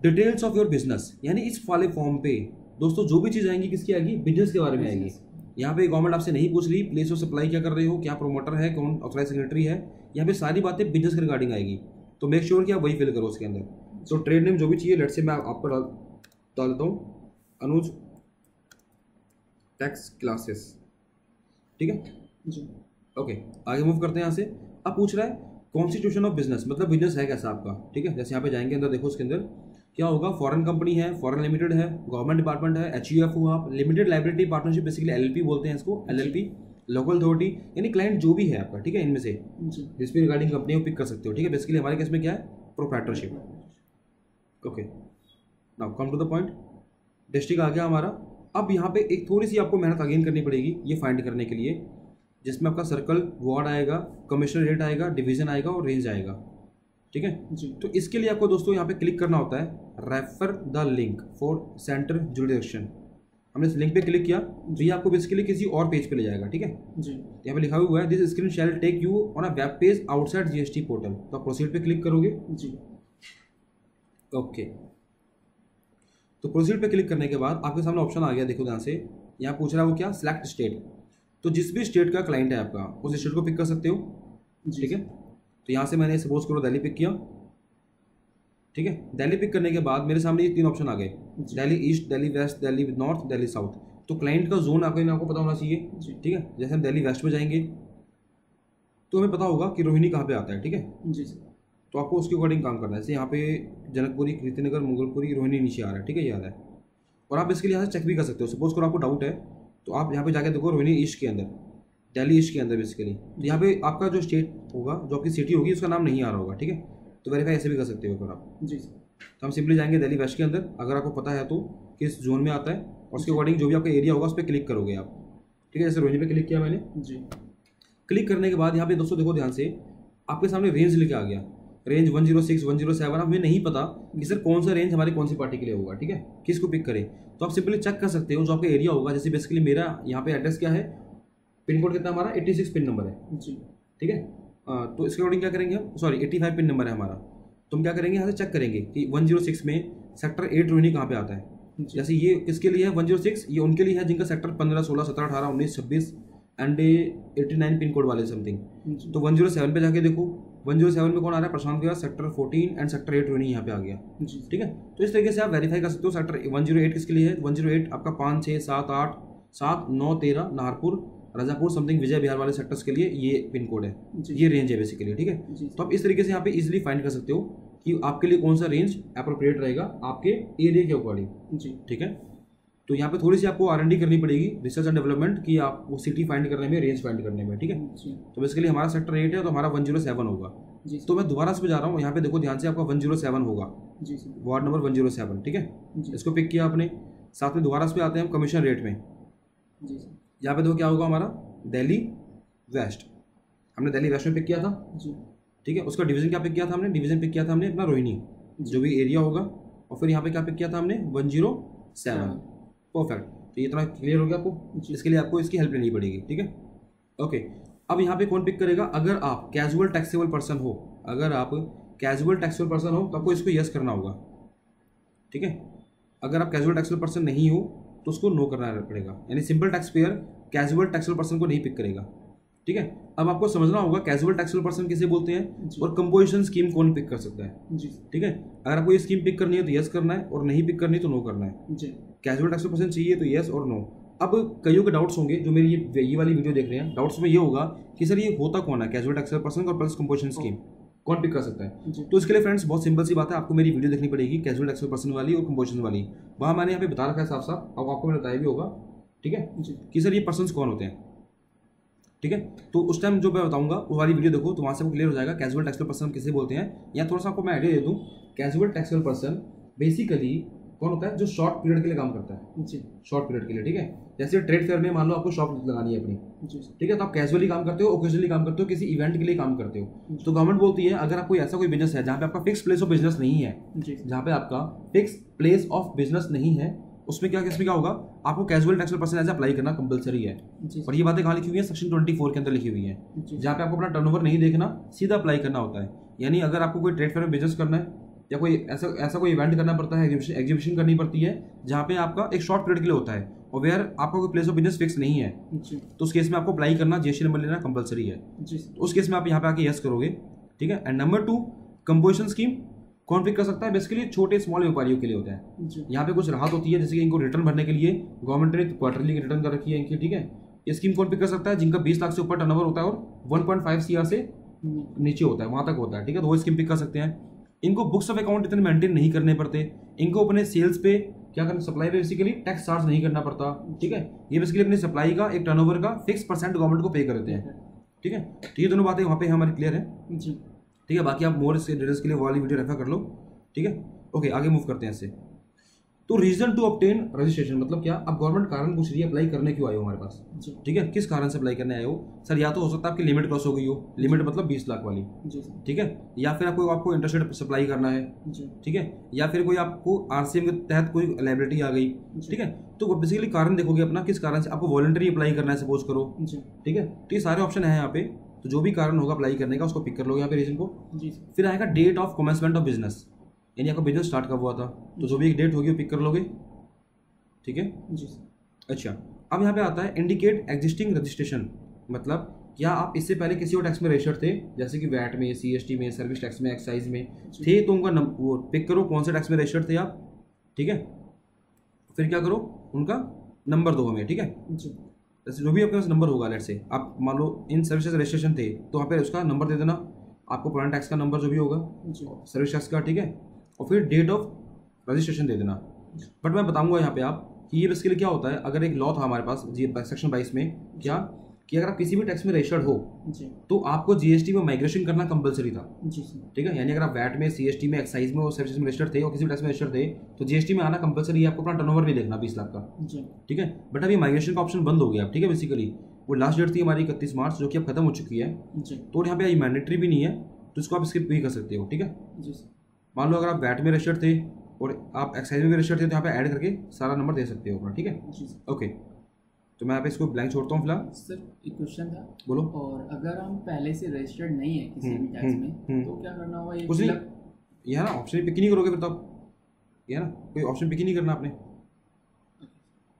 डिटेल्स ऑफ़ योर बिज़नेस यानी इस वाले फॉर्म पे दोस्तों जो भी चीज़ आएँगी किसकी आएगी? बिज़नेस के बारे में आएगी। यहाँ पे गवर्नमेंट आपसे नहीं पूछ रही प्लेस ऑफ़ सप्लाई क्या कर रहे हो क्या प्रोमोटर है कौन ऑथराइज सेक्रेटरी है यहाँ पे सारी बातें बिज़नेस के रिगार्डिंग आएगी। तो मेक श्योर sure कि आप वही फिल करो उसके अंदर। सो ट्रेड नेम जो भी चाहिए लेट से मैं आपको डाल डाल देता हूँ अनुज टैक्स क्लासेस ठीक है? जी। ओके आगे मूव करते हैं यहाँ से। अब पूछ रहा है कॉन्स्टिट्यूशन ऑफ़ बिज़नेस मतलब बिज़नेस है कैसा आपका? ठीक है? जैसे यहाँ पे जाएँगे अंदर देखो उसके अंदर। क्या होगा? फॉरेन कंपनी है फॉरेन लिमिटेड है गवर्नमेंट डिपार्टमेंट है एच यू एफ़ हो आप limited liability partnership basically L बोलते हैं इसको एलएलपी लोकल अथॉरिटी यानी क्लाइंट जो भी है आपका ठीक है इनमें से। जी। जिस भी रिगार्डिंग कंपनी को पिक कर सकते हो ठीक है बेसिकली हमारे केस में क्या है? Proprietorship okay now come to the point district आ गया हमारा। अब यहाँ पे एक थोड़ी सी आपको मेहनत अगेन करनी पड़ेगी ये फाइंड करने के लिए जिसमें आपका सर्कल वार्ड आएगा कमिश्नर रेट आएगा डिवीज़न आएगा और रेंज आएगा। ठीक है? जी तो इसके लिए आपको दोस्तों यहाँ पे क्लिक करना होता है refer the link for centre jurisdiction हमने इस लिंक पे क्लिक किया तो ये आपको बेसिकली किसी और पेज पे ले जाएगा ठीक है? जी। यहाँ पे लिखा हुआ है this screen shall take you on a web page outside GST portal तो आप प्रोसीड पे क्लिक करोगे? जी। ओके तो प्रोसीड पे क्लिक करने के बाद आपके सामने ऑप्शन आ गया देखो यहाँ से। यहाँ पूछ रहा है वो क्या? सिलेक्ट स्टेट तो जिस भी स्टेट का क्लाइंट है आपका उस स्टेट को पिक कर सकते हो ठीक है? तो यहाँ से मैंने सपोज़ करो दिल्ली पिक किया। ठीक है? दिल्ली पिक करने के बाद मेरे सामने ये तीन ऑप्शन आ गए। Delhi east Delhi west Delhi north Delhi south तो क्लाइंट का जोन आपको आपको पता होना चाहिए। ठीक है? जैसे हम दिल्ली वेस्ट में जाएँगे तो हमें पता होगा कि रोहिणी कहाँ पे आता है। ठीक है? जी सर तो आपको उसके अकॉर्डिंग काम करना है। जैसे यहाँ पे जनकपुरी कीर्तिनगर मुगलपुरी रोहिणी नीचे आ रहा है। ठीक है? ये आ रहा है। और आप इसके लिए यहाँ से चेक भी कर सकते हो। सपोज़ करो आपको डाउट है तो आप यहाँ पे जाके देखो रोहिणी ईस्ट के अंदर। दिल्ली ईस्ट के अंदर बेसिकली तो यहाँ पे आपका जो स्टेट होगा जो आपकी सिटी होगी उसका नाम नहीं आ रहा होगा ठीक है? तो वेरीफाई ऐसे भी कर सकते हो बार आप। जी सर। तो हम सिंपली जाएँगे दिल्ली वेस्ट के अंदर। अगर आपको पता है तो किस जोन में आता है और उसके अकॉर्डिंग जो भी आपका एरिया होगा उस पर क्लिक करोगे आप। ठीक है जैसे रोहिणी पे क्लिक किया मैंने। जी। क्लिक करने के बाद यहाँ पे दोस्तों देखो ध्यान से आपके सामने रेंज लिखे आ गया। रेंज 106 107 अब हमें नहीं पता कि सर कौन सा रेंज हमारी कौन सी पार्टी के लिए होगा ठीक है? किसको पिक करें? तो आप सिंपली चेक कर सकते हो जो आपका एरिया होगा। जैसे बेसिकली मेरा यहाँ पे एड्रेस क्या है पिन कोड कितना हमारा? 86 पिन नंबर है। जी। ठीक है? तो इसके अकॉर्डिंग क्या करेंगे हम? सॉरी 85 पिन नंबर है हमारा। तो हम क्या करेंगे? यहाँ से चेक करेंगे कि 106 में सेक्टर एट रोहिणी कहाँ पे आता है। जैसे ये किसके लिए है? 106 ये उनके लिए है जिनका सेक्टर 15 16 17 18 19 26 एंड 89 पिन कोड वाले समथिंग तो 107 पे जाके देखो। 107 में कौन आ रहा है? प्रशांत के सेक्टर 14 एंड सेक्टर 8 रोहिणी यहाँ पे आ गया। ठीक है? तो इस तरीके से आप वेरीफाई कर सकते हो सेक्टर 108 किसके लिए है? 108 आपका पाँच छः सात आठ सात नौ तेरह नाहरपुर राजापुर समथिंग विजय बिहार वाले सेक्टर्स के लिए ये पिन कोड है। ये रेंज है बेसिकली ठीक है? तो आप इस तरीके से यहाँ पे इजीली फाइंड कर सकते हो कि आपके लिए कौन सा रेंज अप्रोप्रिएट रहेगा आपके एरिया के अकॉर्डिंग जी। ठीक है? तो यहाँ पे थोड़ी सी आपको आर करनी पड़ेगी रिसर्च एंड डेवलपमेंट कि आप वो सिटी फाइंड करने में रेंज फाइंड करने में ठीक है? तो बेसिकली हमारा सेक्टर एट है तो हमारा वन ज़ीरो सेवन होगा। जी तो मैं दोबारा से जा रहा हूँ यहाँ पे देखो ध्यान से आपका वन ज़ीरो सेवन होगा। जी ward number one zero seven ठीक है? इसको पिक किया आपने। साथ में दोबारा से आते हैं हम कमीशन रेट में। जी सर यहाँ पे देखो क्या होगा हमारा? दिल्ली वेस्ट। हमने दिल्ली वेस्ट में पिक किया था? जी। ठीक है उसका डिवीज़न क्या पिक किया था हमने? डिवीज़न पिक किया था हमने अपना रोहिणी। जो। भी एरिया होगा। और फिर यहाँ पे क्या पिक किया था हमने? वन ज़ीरो सेवन परफेक्ट तो ये इतना क्लियर हो गया आपको? इसके लिए आपको इसकी हेल्प लेनी पड़ेगी ठीक है? ओके अब यहाँ पे कौन पिक करेगा? अगर आप कैजुअल टैक्सेबल पर्सन हो अगर आप कैजुअल टैक्सेबल पर्सन हो तो आपको इसको यस करना होगा। ठीक है? अगर आप कैजुअल टैक्सेबल पर्सन नहीं हो तो उसको नो करना पड़ेगा। यानी simple tax payer casual taxable person को नहीं पिक करेगा। ठीक है? अब आपको समझना होगा कैजुअल टैक्सेबल पर्सन किसे बोलते हैं और कंपोजिशन स्कीम कौन पिक कर सकता है? जी। ठीक है? अगर आपको ये स्कीम पिक करनी है तो यस करना है और नहीं पिक करनी है तो नो करना है। जी। कैजुअल टैक्सेबल पर्सन चाहिए तो यस और नो अब कईयों के डाउट्स होंगे जो मेरी ये ये वाली वीडियो देख रहे हैं। डाउट्स में ये होगा कि सर ये होता कौन है? कैजुअल टैक्सेबल पर्सन और प्लस कंपोजिशन स्कीम कौन पिक कर सकता है। तो इसके लिए फ्रेंड्स बहुत सिंपल सी बात है आपको मेरी वीडियो देखनी पड़ेगी कैजुअल टैक्सेबल पर्सन वाली और कंपोजिशन वाली। वहाँ मैंने यहाँ पे बता रखा है साफ़ साफ़ अब आपको मैंने बताया भी होगा ठीक है? कि सर ये पर्सन कौन होते हैं? ठीक है? तो उस टाइम जो मैं बताऊँगा वो वाली वीडियो देखो तो वहाँ से आपको क्लियर हो जाएगा कैजुअल टैक्सेबल पर्सन किसे बोलते हैं। या थोड़ा सा आपको मैं आइडिया दे दूँ कैजुअल टैक्सेबल पर्सन बेसिकली कौन होता है? जो शॉर्ट पीरियड के लिए काम करता है। शॉर्ट पीरियड के लिए ठीक है? जैसे ट्रेड फेयर में मान लो आपको शॉप लगानी है अपनी ठीक है? तो आप कैजुअली काम करते हो ओकेजनली काम करते हो किसी इवेंट के लिए काम करते हो। तो गवर्नमेंट बोलती है अगर आपको ऐसा कोई बिज़नेस है जहाँ पे आपका फिक्स प्लेस ऑफ़ बिज़नेस नहीं है जहाँ पे आपका फिक्स प्लेस ऑफ़ बिज़नेस नहीं है उसमें क्या किसमें क्या होगा? आपको casual taxable person as apply करना कंपलसरी है। और ये बातें कहाँ लिखी हुई है? सेक्शन ट्वेंटी फोर के अंदर लिखी हुई है। जहाँ पे आपको अपना टर्नओवर नहीं देखना सीधा अप्लाई करना होता है। यानी अगर आपको कोई ट्रेड फेयर में बिज़नेस करना है या कोई ऐसा ऐसा कोई इवेंट करना पड़ता है एग्जीबिशन करनी पड़ती है जहाँ पे आपका एक शॉर्ट पीरियड के लिए होता है। और वेयर आपका कोई प्लेस ऑफ़ बिज़नेस फिक्स नहीं है जी। तो उस केस में आपको अप्लाई करना जीएसटी नंबर लेना कंपलसरी है। जी। तो उस केस में आप यहाँ पे आके यस करोगे ठीक है? And number two composition scheme कौन पिक कर सकता है? बेसिकली छोटे स्मॉल व्यापारियों के लिए होता है। यहाँ पे कुछ राहत होती है जैसे कि इनको रिटर्न भरने के लिए गवर्नमेंट ने क्वार्टरली रिटर्न कर रखी है इनकी ठीक है? ये स्कीम कौन पिक कर सकता है? जिनका 20 लाख से ऊपर टर्नओवर होता है और 1.5 सीआर से नीचे होता है वहाँ तक होता है ठीक है? तो वो स्कीम पिक कर सकते हैं। इनको बुक्स ऑफ़ अकाउंट इतने मेंटेन नहीं करने पड़ते। इनको अपने सेल्स पे क्या करना सप्लाई पे बेसिकली टैक्स चार्ज नहीं करना पड़ता ठीक है? ये बेसिकली अपनी सप्लाई का एक टर्नओवर का फिक्स परसेंट गवर्नमेंट को पे कर देते हैं ठीक है? तो ये दोनों बातें वहाँ पे हमारी क्लियर है। जी। ठीक है बाकी आप मोर इसके डिटेल्स के लिए वाली वीडियो रेफर कर लो ठीक है? ओके आगे मूव करते हैं इससे। तो रीजन टू ऑब्टेन रजिस्ट्रेशन मतलब क्या? अब गवर्नमेंट कारण पूछ रही है अप्लाई करने क्यों आए हो हमारे पास? ठीक है? किस कारण से अप्लाई करने आए हो? सर या तो हो सकता है आपकी लिमिट क्रॉस हो गई हो। लिमिट मतलब बीस लाख वाली। ठीक है? या फिर आपको आपको इंटरेस्ट सप्लाई करना है। ठीक है? या फिर कोई आपको आरसीएम के तहत कोई लाइबिलिटी आ गई। ठीक है? तो बेसिकली कारण देखोगे अपना किस कारण से आपको वॉलंटरी अप्लाई करना है सपोज़ करो। ठीक है? तो ये सारे ऑप्शन है यहाँ पे। तो जो भी कारण होगा अप्लाई करने का उसको पिक कर लोगे यहाँ पे रीजन को। जी। फिर आएगा date of commencement of business यानी आपका बिज़नेस स्टार्ट कब हुआ था? तो जो भी एक डेट होगी वो पिक कर लोगे? ठीक है? जी अच्छा अब यहाँ पे आता है इंडिकेट एग्जिस्टिंग रजिस्ट्रेशन मतलब क्या आप इससे पहले किसी और टैक्स में रजिस्टर्ड थे? जैसे कि वैट में सीएसटी में सर्विस टैक्स में एक्साइज में। थे तो उनका नम, वो पिक करो कौन से टैक्स में रजिस्टर्ड थे आप। ठीक है? फिर क्या करो? उनका नंबर दो हमें ठीक है? जैसे जो भी आपके पास नंबर होगा लेट से आप मान लो इन सर्विसेज़ रजिस्ट्रेशन थे तो वहाँ पे उसका नंबर दे देना। आपको पुराना टैक्स का नंबर जो भी होगा सर्विस टैक्स का ठीक है? और फिर डेट ऑफ़ रजिस्ट्रेशन दे देना। बट मैं बताऊँगा यहाँ पे आप कि ये बेसिकली क्या होता है? अगर एक लॉ था हमारे पास जी सेक्शन बाईस में क्या? कि अगर आप किसी भी टैक्स में रजिस्टर्ड हो जी। तो आपको जीएसटी में माइग्रेशन करना कंपलसरी था। जी ठीक है? यानी अगर आप वैट में सीएसटी में एक्साइज में और सर्विस में रजिस्टर्ड थे और किसी भी टैक्स में रजिस्टर्ड थे तो जीएसटी में आना कंपलसरी है आपको अपना टर्नओवर नहीं देखना बीस लाख का। जी। ठीक है? बट अभी माइग्रेशन का ऑप्शन बंद हो गया अब ठीक है बेसिकली वो लास्ट डेट थी हमारी इकतीस मार्च जो कि अब खत्म हो चुकी है। जी। तो यहाँ पे मैंडेटरी भी नहीं है तो इसको आप स्किप भी कर सकते हो ठीक है? मान लो अगर आप वैट में रजिस्टर्ड थे और आप एक्साइज में भी रजिस्टर्ड थे तो यहाँ पे ऐड करके सारा नंबर दे सकते हो अपना ठीक है? ओके तो मैं यहाँ पे इसको ब्लैंक छोड़ता हूँ फ़िलहाल। सर एक क्वेश्चन था। बोलो। और अगर हम पहले से रजिस्टर्ड नहीं है किसी भी हम्म, टैक्स हम्म, में हम्म। तो क्या करना होगा? ये कुछ नहीं। fill ना ऑप्शन पिक ही नहीं करोगे फिर तो आप। ये ना कोई ऑप्शन पिक ही नहीं करना आपने।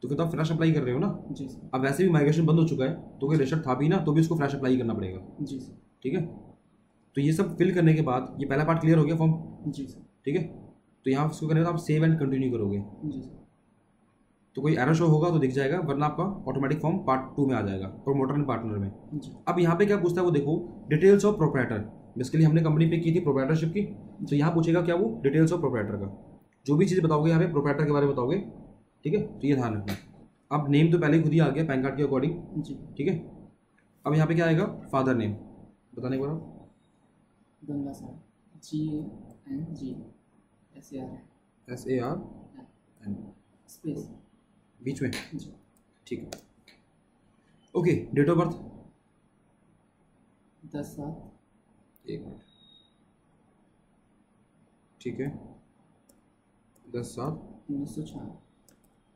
तो फिर तो आप फ्रेश अप्लाई कर रहे हो ना। जी सर। अब वैसे भी माइग्रेशन बंद हो चुका है तो कोई रजिस्टर्ड था भी ना तो भी उसको फ्रेश अप्लाई करना पड़ेगा। जी सर। ठीक है? तो ये सब फिल करने के बाद ये पहला पार्ट क्लियर हो गया फॉर्म जी सर। ठीक है? तो यहाँ इसको करने के बाद आप सेव एंड कंटिन्यू करोगे। जी सर। तो कोई एरर शो होगा तो दिख जाएगा वरना आपका ऑटोमेटिक फॉर्म पार्ट टू में आ जाएगा प्रोमोटर एंड पार्टनर में। अब यहाँ पे क्या पूछता है वो देखो डिटेल्स ऑफ़ प्रोपराइटर बेसिकली हमने कंपनी पे की थी प्रोपराइटरशिप की। तो यहाँ पूछेगा क्या वो? डिटेल्स ऑफ़ प्रोपराइटर का। जो भी चीज़ बताओगे यहाँ पे प्रोपराइटर के बारे में बताओगे। ठीक है? तो ये ध्यान रखना। अब नेम तो पहले खुद ही आ गया पैन कार्ड के अकॉर्डिंग जी। ठीक है? अब यहाँ पे क्या आएगा? फादर नेम बताने को Ganga sir ji N G S A R S A R N space बीच में? जी। ठीक है। ओके डेट ऑफ़ बर्थ दस सात। एक मिनट। ठीक है। दस सात। उन्नीस सौ छियानवे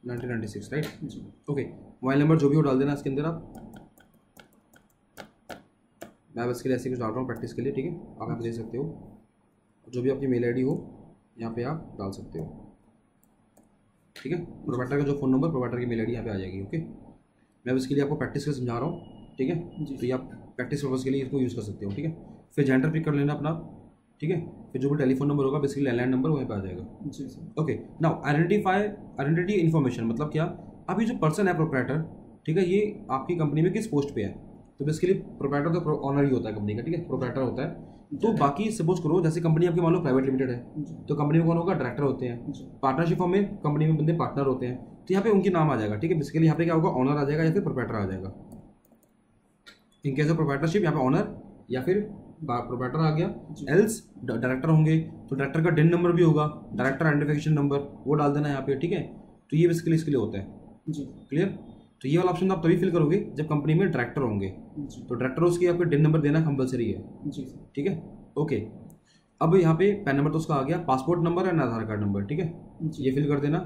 नाइनटीन नाइन्टी सिक्स राइट जी। ओके मोबाइल नंबर जो भी हो डाल देना इसके अंदर आप। मैं बस के लिए ऐसे कुछ डाल रहा हूँ प्रैक्टिस के लिए ठीक है? आप यहाँ दे सकते हो। जो भी आपकी मेल आईडी हो यहाँ पे आप डाल सकते हो। ठीक है? प्रोवाइडर का जो फ़ोन नंबर प्रोवाइडर की मेल आईडी यहाँ पे आ जाएगी ओके मैं इसके लिए आपको प्रैक्टिस कर समझा रहा हूँ ठीक है? तो ये आप प्रैक्टिस पर्पज़ के लिए इसको यूज़ कर सकते हो ठीक है? फिर जेंडर पिक कर लेना अपना ठीक है? फिर जो भी टेलीफोन नंबर होगा बेसिकली लैंडलाइन नंबर वहीं पे आ जाएगा। जी sir. Okay now identify identity information मतलब क्या? अब ये जो पर्सन है प्रोपराइटर ठीक है ये आपकी कंपनी में किस पोस्ट पे है? तो बेसिकली प्रोपराइटर तो ऑनर ही होता है कंपनी का ठीक है? प्रोपराइटर होता है। तो बाकी सपोज़ करो जैसे कंपनी आपकी मान लो प्राइवेट लिमिटेड है तो कंपनी में कौन होगा? डायरेक्टर होते हैं। पार्टनरशिप फॉर्म में कंपनी में बंदे पार्टनर होते हैं। तो यहाँ पे उनके नाम आ जाएगा ठीक है? बेसिकली यहाँ पे क्या होगा? ऑनर आ जाएगा या फिर प्रोपराइटर आ जाएगा। इन केस ऑफ़ प्रोपराइटरशिप यहाँ पे ऑनर या फिर प्रोपराइटर आ गया। एल्स डायरेक्टर होंगे। तो डायरेक्टर का डेन नंबर भी होगा। डायरेक्टर आइडेंटिफिकेशन नंबर वो डाल देना है यहाँ पे ठीक है? तो ये बेसिकली इसके लिए होता है। जी। क्लियर तो ये वाला ऑप्शन आप तभी फिल करोगे जब कंपनी में डायरेक्टर होंगे। तो डायरेक्टर उसकी आपको डिन नंबर देना कंपलसरी है। जी ठीक है? ओके अब यहाँ पे पैन नंबर तो उसका आ गया। Passport number and Aadhaar card number ठीक है? ये फिल कर देना।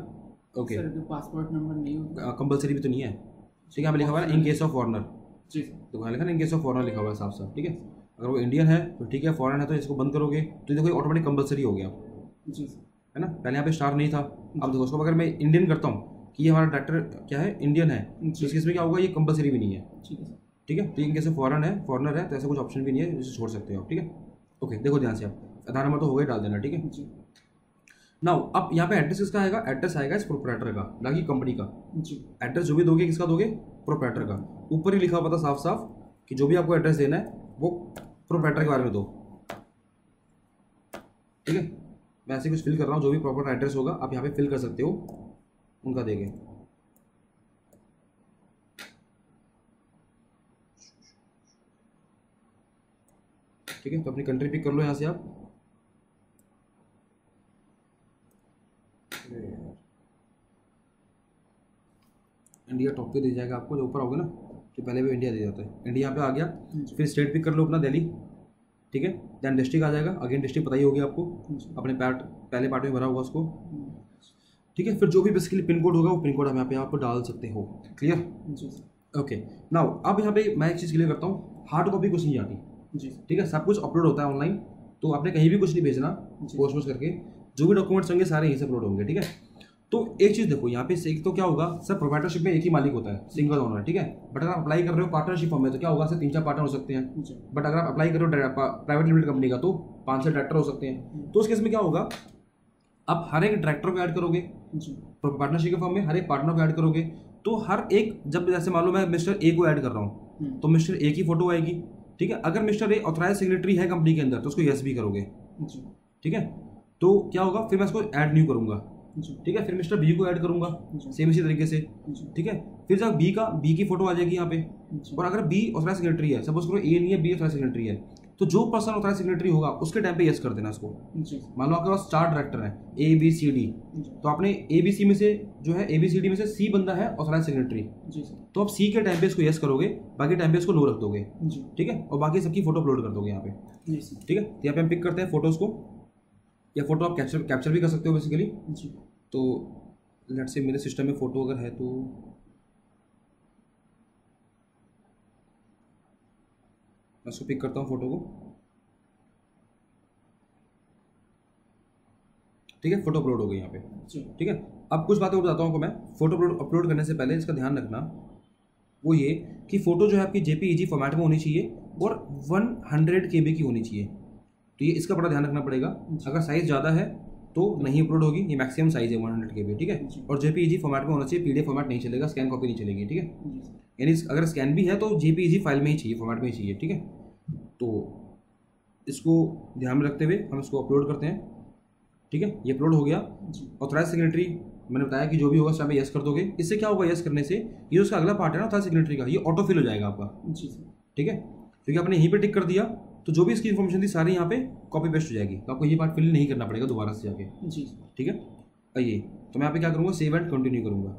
ओके सर पासपोर्ट नंबर नहीं होगा कंपलसरी भी तो नहीं है। ठीक है यहाँ पे लिखा हुआ है इन केस ऑफ़ फॉरनर जी तो वहाँ लिखा ना इन केस ऑफ़ फॉरनर लिखा हुआ है साफ़ साफ़ ठीक है? अगर वो इंडियन है तो ठीक है फॉरन है तो इसको बंद करोगे। तो देखो ऑटोमेटिक कंपलसरी हो गया। जी है ना? पहले यहाँ पे स्टार नहीं था। अब देखो उसको अगर मैं इंडियन करता हूँ ये हमारा डायरेक्टर क्या है? इंडियन है। तो इस केस में क्या होगा? ये कंपलसरी भी नहीं है। ठीक है ठीक है? तो इन केस फॉरन है फॉरनर है तो ऐसा कुछ ऑप्शन भी नहीं है जिसे छोड़ सकते हो आप ठीक है? ओके देखो ध्यान से आप। आधार नंबर तो हो गया डाल देना ठीक है? नाउ अब यहाँ पे एड्रेस किसका आएगा? एड्रेस आएगा इस प्रोपराइटर का ना कि कंपनी का। जी। एड्रेस जो भी दोगे किसका दोगे? प्रोपराइटर का। ऊपर ही लिखा हुआ था साफ़ साफ़ कि जो भी आपको एड्रेस देना है वो प्रोपराइटर के बारे में दो। ठीक है? मैं ऐसे कुछ फिल कर रहा हूँ जो भी प्रॉपर एड्रेस होगा आप यहाँ पे फिल कर सकते हो। उनका देंगे ठीक है तो अपनी कंट्री पिक कर लो यहाँ से आप। इंडिया टॉप पे दे जाएगा आपको जो ऊपर आओगे ना तो पहले भी इंडिया दे जाता है। इंडिया यहाँ पे आ गया फिर स्टेट पिक कर लो अपना दिल्ली ठीक है? देन डिस्ट्रिक्ट आ जाएगा। अगेन डिस्ट्रिक्ट पता ही होगी आपको। अपने पार्ट पहले पार्ट में भरा होगा उसको। ठीक है फिर जो भी बेसिकली पिन कोड होगा वो पिन कोड हम यहाँ पे आप डाल सकते हो। क्लियर ओके नाउ अब यहाँ पे मैं एक चीज़ क्लियर करता हूँ। हार्ड कॉपी कुछ नहीं आती। जी ठीक है सब कुछ अपलोड होता है ऑनलाइन तो आपने कहीं भी कुछ नहीं भेजना। पोस्ट वोस्ट करके। जो भी डॉक्यूमेंट्स होंगे सारे यहीं से अपलोड होंगे ठीक है? तो एक चीज़ देखो यहाँ पे एक तो क्या होगा सर प्रोप्राइटरशिप में एक ही मालिक होता है सिंगल ओनर ठीक है? बट अगर आप अप्लाई कर रहे हो पार्टनरशिप में तो क्या होगा सर तीन चार पार्टनर हो सकते हैं। बट अगर आप अप्लाई करो प्राइवेट लिमिटेड कंपनी का तो पाँच छः डायरेक्टर हो सकते हैं। तो उस केस में क्या होगा आप हर एक डायरेक्टर को ऐड करोगे पार्टनरशिप के फॉर्म में हर एक पार्टनर को ऐड करोगे तो हर एक जब जैसे मान लो मैं मिस्टर ए को ऐड कर रहा हूँ हम्म, तो मिस्टर ए की फ़ोटो आएगी ठीक है? अगर मिस्टर ए ऑथराइज सिग्नेटरी है कंपनी के अंदर तो उसको यस भी करोगे। ठीक है? तो क्या होगा? फिर मैं इसको ऐड न्यू करूँगा। ठीक है? फिर मिस्टर बी को ऐड करूँगा सेम इसी तरीके से। ठीक है? फिर जब बी का बी की फ़ोटो आ जाएगी यहाँ पे और अगर बी ऑथराइज सेक्रेटरी है सपोज़ करो ए नहीं है बी ऑथराइज सिग्नेटरी है तो जो पर्सन ऑथराइज सिग्नेटरी होगा उसके टाइम पे यस कर देना उसको मान लो आपके पास चार डायरेक्टर हैं ए बी सी डी तो आपने ए बी सी में से जो है ए बी सी डी में से सी बंदा है ऑथराइज सिग्नेटरी तो आप सी के टाइम पे इसको यस करोगे बाकी टाइम पे इसको नो रख दोगे। ठीक है? और बाकी सबकी फ़ोटो अपलोड कर दोगे यहाँ पे। ठीक है? तो यहाँ पे हम पिक करते हैं फ़ोटोज़ को। या फ़ोटो आप कैप्चर कैप्चर भी कर सकते हो बेसिकली तो लेट से मेरे सिस्टम में फ़ोटो अगर है तो मैं उसको पिक करता हूँ फ़ोटो को। ठीक है? फ़ोटो अपलोड हो गई यहाँ पे। ठीक है? अब कुछ बातें और बताता हूँ आपको मैं। फ़ोटो अपलोड अपलोड करने से पहले इसका ध्यान रखना वो ये कि फ़ोटो जो है आपकी जेपीईजी फॉर्मेट में होनी चाहिए और वन 100 केबी की होनी चाहिए। तो ये इसका बड़ा ध्यान रखना पड़ेगा। अगर साइज़ ज़्यादा है तो नहीं अपलोड होगी ये मैक्सिमम साइज़ है वन 100 केबी ठीक है? और जेपीईजी फॉर्मेट में होना चाहिए पीडीएफ फॉर्मेट नहीं चलेगा स्कैन कॉपी नहीं चलेगी ठीक है? यानी अगर स्कैन भी है तो जेपीईजी फ़ाइल में ही चाहिए फॉर्मेट में ही चाहिए ठीक है? तो इसको ध्यान में रखते हुए हम इसको अपलोड करते हैं ठीक है? ये अपलोड हो गया। ऑथराइज सिग्नेटरी मैंने बताया कि जो भी होगा उस टाइम यस कर दोगे। इससे क्या होगा यस करने से? ये उसका अगला पार्ट है ना ऑथराइज सिग्नेटरी का ये ऑटो फिल हो जाएगा आपका। जी ठीक है? क्योंकि आपने यहीं पे टिक कर दिया तो जो भी इसकी इन्फॉर्मेशन थी सारी यहाँ पे कॉपी पेस्ट हो जाएगी। तो आपको ये पार्ट फिल नहीं करना पड़ेगा दोबारा से जाके। जी ठीक है? आइए तो मैं यहाँ पे क्या करूँगा सेव एंड कंटिन्यू करूँगा।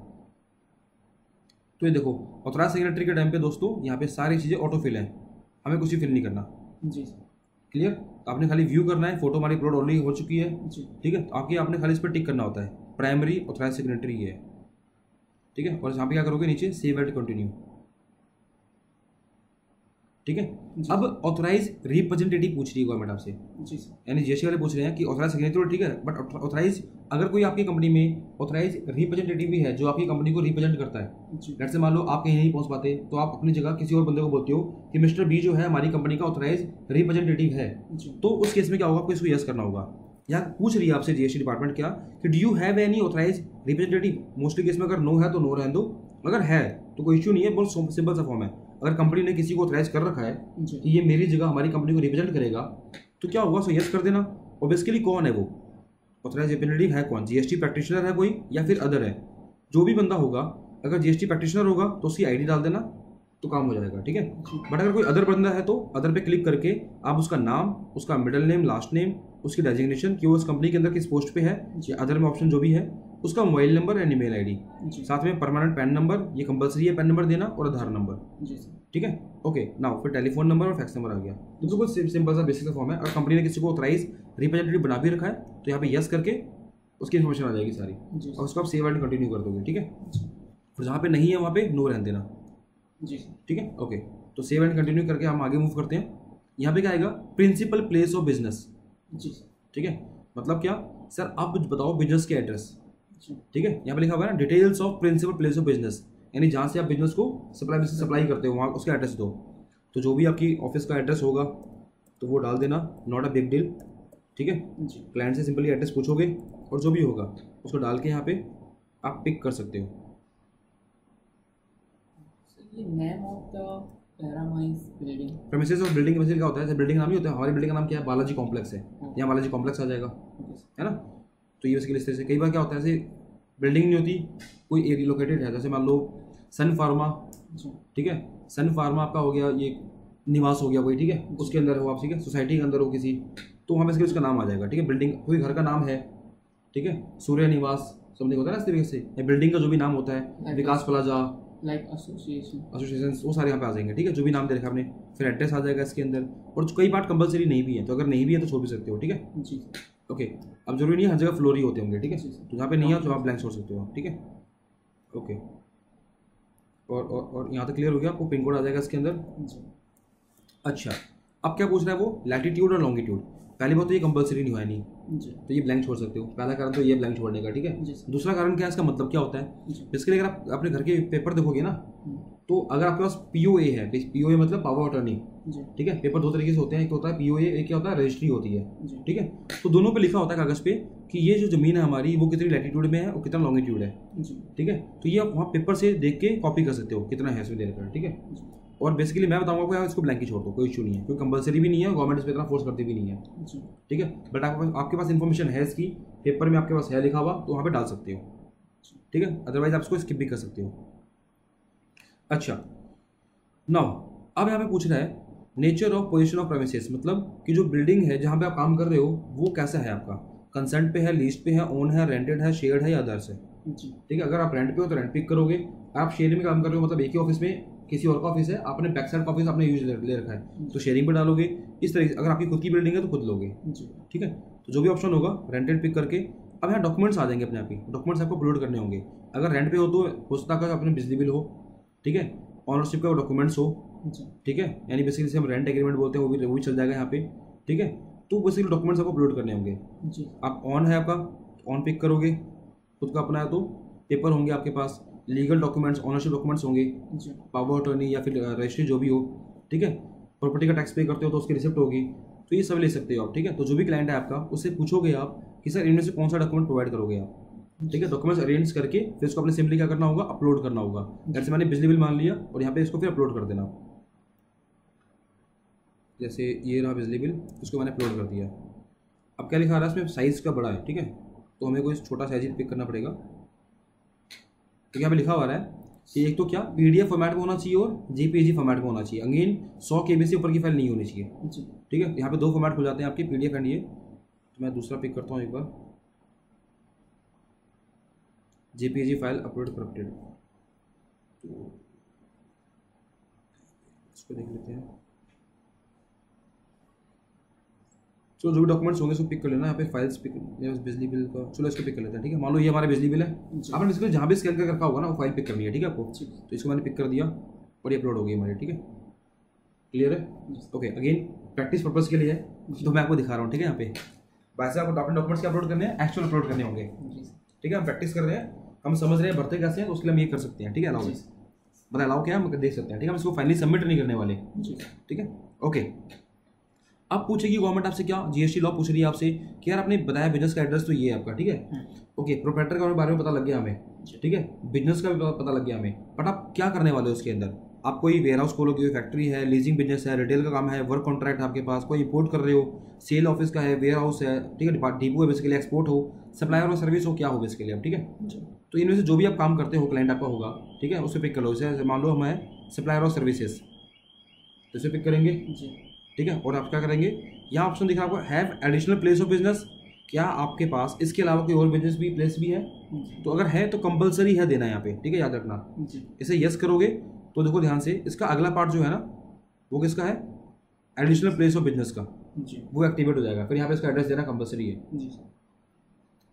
तो ये देखो ऑथराइज सेक्रेटरी के टाइम पे दोस्तों यहाँ पे सारी चीज़ें ऑटो फिल है। हमें कुछ भी फिल नहीं करना। जी क्लियर क्लियर आपने खाली व्यू करना है फ़ोटो हमारी अपलोड ऑलरेडी हो चुकी है। जी। ठीक है? तो आपकी आपने खाली इस पर टिक करना होता है। प्राइमरी ऑथराइज सेक्रेटरी ये है। ठीक है? और यहाँ पे क्या करोगे नीचे? सेव एंड कंटिन्यू ठीक है? अब ऑथराइज रिप्रेजेंटेटिव पूछ रही है गवर्नमेंट आपसे जी सर। यानी जीएसटी वाले पूछ रहे हैं कि ऑथराइज सिग्नेचर ठीक है? बट ऑथराइज अगर कोई आपकी कंपनी में ऑथराइज रिप्रेजेंटेटिव भी है जो आपकी कंपनी को रिप्रेजेंट करता है लेट से मान लो आप कहीं नहीं पहुँच पाते तो आप अपनी जगह किसी और बंदे को बोलते हो कि मिस्टर बी जो है हमारी कंपनी का ऑथराइज रिप्रेजेंटेटिव है। तो उस केस में क्या होगा? आपको इसको यस करना होगा। यहाँ पूछ रही है आपसे जीएसटी डिपार्टमेंट क्या कि do you have any authorise representative mostly case में अगर नो है तो नो रहने दो। अगर है तो कोई इश्यू नहीं है बहुत सिंपल सा फॉर्म है। अगर कंपनी ने किसी को ऑथराइज कर रखा है कि ये मेरी जगह हमारी कंपनी को रिप्रेजेंट करेगा तो क्या होगा सो यस कर देना। और बेसिकली कौन है वो? ऑथराइज रिप्रेजेंटेटिव है कौन? जीएसटी प्रैक्टिशनर है कोई या फिर अदर है? जो भी बंदा होगा अगर जीएसटी प्रैक्टिशनर होगा तो उसकी आईडी डाल देना तो काम हो जाएगा ठीक है? बट अगर कोई अदर बंदा है तो अदर पे क्लिक करके आप उसका नाम उसका मिडल नेम लास्ट नेम उसकी डेजिग्नेशन कि वो उस कंपनी के अंदर किस पोस्ट पे है या अदर में ऑप्शन जो भी है उसका mobile number and email ID. साथ में परमानेंट पैन नंबर ये कंपलसरी है पैन नंबर देना और आधार नंबर। जी सर। ठीक है? ओके नाउ फिर टेलीफोन नंबर और फैक्स नंबर आ गया। तो बिल्कुल सिंपल सा बेसिक फॉर्म है। अगर कंपनी ने किसी को ऑथराइज रिप्रेजेंटेटिव बना भी रखा है तो यहाँ पे यस करके उसकी इन्फॉर्मेशन आ जाएगी सारी। और उसको आप सेव एंड कंटिन्यू कर दोगे ठीक है? और जहाँ पे नहीं है वहाँ पे नो रहने देना। जी ठीक है? ओके तो सेव एंड कंटिन्यू करके हम आगे मूव करते हैं। यहाँ पे क्या आएगा? प्रिंसिपल प्लेस ऑफ़ बिज़नेस जी ठीक है? मतलब क्या? सर आप कुछ बताओ बिज़नेस के एड्रेस ठीक है? यहाँ पे लिखा हुआ है ना details of principal place of business यानी जहाँ से आप बिज़नेस को सप्लाई से सप्लाई करते हो वहाँ उसका एड्रेस दो। तो जो भी आपकी ऑफ़िस का एड्रेस होगा तो वो डाल देना नॉट अ बिग डील ठीक है? क्लाइंट से सिंपली एड्रेस पूछोगे और जो भी होगा उसको डाल के यहाँ पे आप पिक कर सकते हो। बिल्डिंग प्रेमिसेस ऑफ़ बिल्डिंग क्या होता है? बिल्डिंग का नाम ही होता है हमारी बिल्डिंग का नाम क्या है? बालाजी कॉम्प्लेक्स है। यहाँ बालाजी कॉम्प्लेक्स आ जाएगा। है ना? तो ये बेसिकली इस तरह से कई बार क्या होता है ऐसे बिल्डिंग नहीं होती कोई एरिया लोकेटेड है जैसे मान लो सन फार्मा ठीक है? सन फार्मा आपका हो गया ये निवास हो गया कोई ठीक है? उसके अंदर हो आप ठीक है? सोसाइटी के अंदर हो किसी तो वहाँ बेसिकली उसका नाम आ जाएगा ठीक है? बिल्डिंग कोई घर का नाम है ठीक है? सूर्य निवास समथिंग होता है ना इस तरीके से या बिल्डिंग का जो भी नाम होता है Vikas plaza like association association वो सारे यहाँ पे आ जाएँगे ठीक है? जो भी नाम दे रखा आपने फिर एड्रेस आ जाएगा इसके अंदर और कई पार्ट कंपलसरी नहीं भी है तो अगर नहीं भी है तो छोड़ भी सकते हो ठीक है? जी। ओके अब ज़रूरी नहीं है हर जगह फ्लोर ही होते होंगे ठीक है? तो जहाँ पे नहीं है तो आप ब्लैंक छोड़ सकते हो आप ठीक है? ओके और और और यहाँ तक क्लियर हो गया? आपको पिन कोड आ जाएगा इसके अंदर? अच्छा अब क्या पूछ रहा है वो? लैटिट्यूड और लॉन्गिट्यूड पहली बात तो ये कंपलसरी नहीं हुआ है नहीं तो ये ब्लैंक छोड़ सकते हो। पहला कारण तो ये ब्लैंक छोड़ने का ठीक है? दूसरा कारण क्या है इसका मतलब क्या होता है? जी। लिए अगर आप अपने घर के पेपर देखोगे ना हम्म, तो अगर आपके पास पी ओ ए है पी ओ ए मतलब पावर अटर्नी ठीक है? पेपर दो तरीके से होते हैं एक तो होता है पी ओ ए एक क्या होता है रजिस्ट्री होती है ठीक है? तो दोनों पे लिखा होता है कागज़ पे कि ये जो ज़मीन है हमारी वो कितनी लैटिट्यूड में है और कितना लॉन्गिट्यूड है ठीक है? तो ये आप वहाँ पेपर से देख के कॉपी कर सकते हो कितना है इसमें दे रखा है ठीक है? और बेसिकली मैं बताऊँगा आपको यार इसको ब्लैंक ही छोड़ दो कोई इशू नहीं है क्योंकि कंपलसरी भी नहीं है गवर्नमेंट इस पर इतना फोर्स करती भी नहीं है ठीक है? बट आपके पास आपके पास इन्फॉर्मेशन है इसकी पेपर में आपके पास है लिखा हुआ तो वहाँ पे डाल सकते हो ठीक है? अदरवाइज़ आप इसको स्किप भी कर सकते हो। अच्छा। नाउ अब यहाँ पे पूछ रहा है nature of position of premises मतलब कि जो बिल्डिंग है जहाँ पे आप काम कर रहे हो वो कैसा है आपका? कंसेंट पे है लीज पे है ओन है रेंटेड है शेयर्ड है या अदर्स है? ठीक है अगर आप रेंट पे हो तो रेंट पिक करोगे। आप शेयरिंग में काम कर रहे हो मतलब एक ही ऑफ़िस में किसी और का ऑफ़िस है आपने बैक साइड का ऑफ़िस आपने यूज़ ले ले रखा है। तो शेयरिंग पे डालोगे इस तरीके से अगर आपकी खुद की बिल्डिंग है तो खुद लोगे। ठीक है? तो जो भी ऑप्शन होगा रेंटेड पिक करके अब यहाँ डॉक्यूमेंट्स आ जाएँगे अपने आप ही। डॉक्यूमेंट्स आपको अपलोड करने होंगे। अगर रेंट पे हो तो हो सकता है अपने बिजली बिल हो ठीक है? ऑनरशिप का डॉक्यूमेंट्स हो ठीक है? यानी बेसिकली जैसे हम रेंट एग्रीमेंट बोलते हैं वो भी वो भी चल जाएगा यहाँ पे ठीक है? तो बेसिकली डॉक्यूमेंट्स आपको अपलोड करने होंगे। जी। आप ऑन है आपका ऑन पिक करोगे खुद का अपना है तो पेपर होंगे आपके पास लीगल डॉक्यूमेंट्स ऑनरशिप डॉक्यूमेंट्स होंगे पावर अटर्नी या फिर रजिस्ट्री जो भी हो ठीक है? प्रॉपर्टी का टैक्स पे करते हो तो उसकी रिसिप्ट होगी तो ये सब ले सकते हो आप ठीक है? तो जो भी क्लाइंट है आपका उससे पूछोगे आप कि सर इनमें से कौन सा डॉक्यूमेंट प्रोवाइड करोगे आप? ठीक है डॉक्यूमेंट्स अरेंज करके फिर इसको अपने सिंपली क्या करना होगा? अपलोड करना होगा। जैसे मैंने बिजली बिल मान लिया और यहाँ पे इसको फिर अपलोड कर देना। जैसे ये रहा बिजली बिल इसको मैंने अपलोड कर दिया। अब क्या लिखा रहा है इसमें? साइज़ का बड़ा है ठीक है? तो हमें कोई छोटा साइज़ ही पिक करना पड़ेगा। तो यहाँ पे लिखा हुआ है कि एक तो क्या? पीडीएफ फॉर्मेट में होना चाहिए और जेपीजी फॉर्मेट में होना चाहिए। अगेन सौ के से ऊपर की फ़ाइल नहीं होनी चाहिए। ठीक है? यहाँ पे दो फॉर्मेट खुल जाते हैं आपके पी पीडीएफ एंड ये। तो मैं दूसरा पिक करता हूँ एक बार। जेपीजी फ़ाइल अपलोड करप्टेड तो इसको देख लेते हैं। चलो जो भी डॉक्यूमेंट्स होंगे उसको पिक कर लेना। यहाँ पे फाइल्स पिक बिजली बिल का चलो इसको पिक कर लेते हैं ठीक है? मान लो ये हमारा बिजली बिल है। आपने इसको जहाँ भी स्कैन कर रखा होगा ना वो फ़ाइल पिक करनी है ठीक है आपको? तो इसको मैंने पिक कर दिया और ये अपलोड हो गई हमारी ठीक है? क्लियर है? ओके अगेन प्रैक्टिस पर्पज के लिए है तो मैं आपको दिखा रहा हूँ ठीक है यहाँ पे? वैसे आपको अपने डॉक्यूमेंट्स अपलोड करने हैं एक्चुअल अपलोड करने होंगे। ठीक है हम प्रैक्टिस कर रहे हैं। हम समझ रहे हैं भरते कैसे हैं तो उसके लिए हम ये कर सकते हैं ठीक है अलाउ मतलब अलाउ क्या हम देख सकते हैं ठीक है हम इसको फाइनली सबमिट नहीं करने वाले ठीक है? ओके अब पूछेगी गवर्नमेंट आपसे क्या जीएसटी लॉ पूछ रही है आपसे कि यार आपने बताया बिज़नेस का एड्रेस तो ये है आपका ठीक है? ओके प्रोपरेटर के बारे में पता लग गया हमें ठीक है? बिज़नेस का भी पता- पता लग गया हमें बट आप क्या करने वाले हो उसके अंदर? आप कोई वेयर हाउस खोलोगे फैक्ट्री है लीजिंग बिज़नेस है रिटेल का काम है वर्क कॉन्ट्रैक्ट आपके पास कोई इंपोर्ट कर रहे हो सेल ऑफ़िस का है वेयर हाउस है ठीक है डिपो है बेसिकली एक्सपोर्ट हो सप्लायर और सर्विस हो क्या हो बेसिकली आप ठीक है? तो इनमें से जो भी आप काम करते हो क्लाइंट आपका होगा ठीक है? उसे पिक कर लो जैसे मान लो हम है सप्लायर और सर्विसेज़ तो इसे पिक करेंगे जी। ठीक है? और आप क्या करेंगे यहाँ ऑप्शन दिखा आपको have additional place of business क्या आपके पास इसके अलावा कोई और बिज़नेस भी प्लेस भी है? तो अगर है तो कंपलसरी है देना यहाँ पे ठीक है? याद रखना। जी। इसे यस करोगे तो देखो ध्यान से इसका अगला पार्ट जो है ना वो किसका है? एडिशनल प्लेस ऑफ़ बिज़नेस का। जी। वो एक्टिवेट हो जाएगा। फिर यहाँ पे इसका एड्रेस देना कंपलसरी है। जी।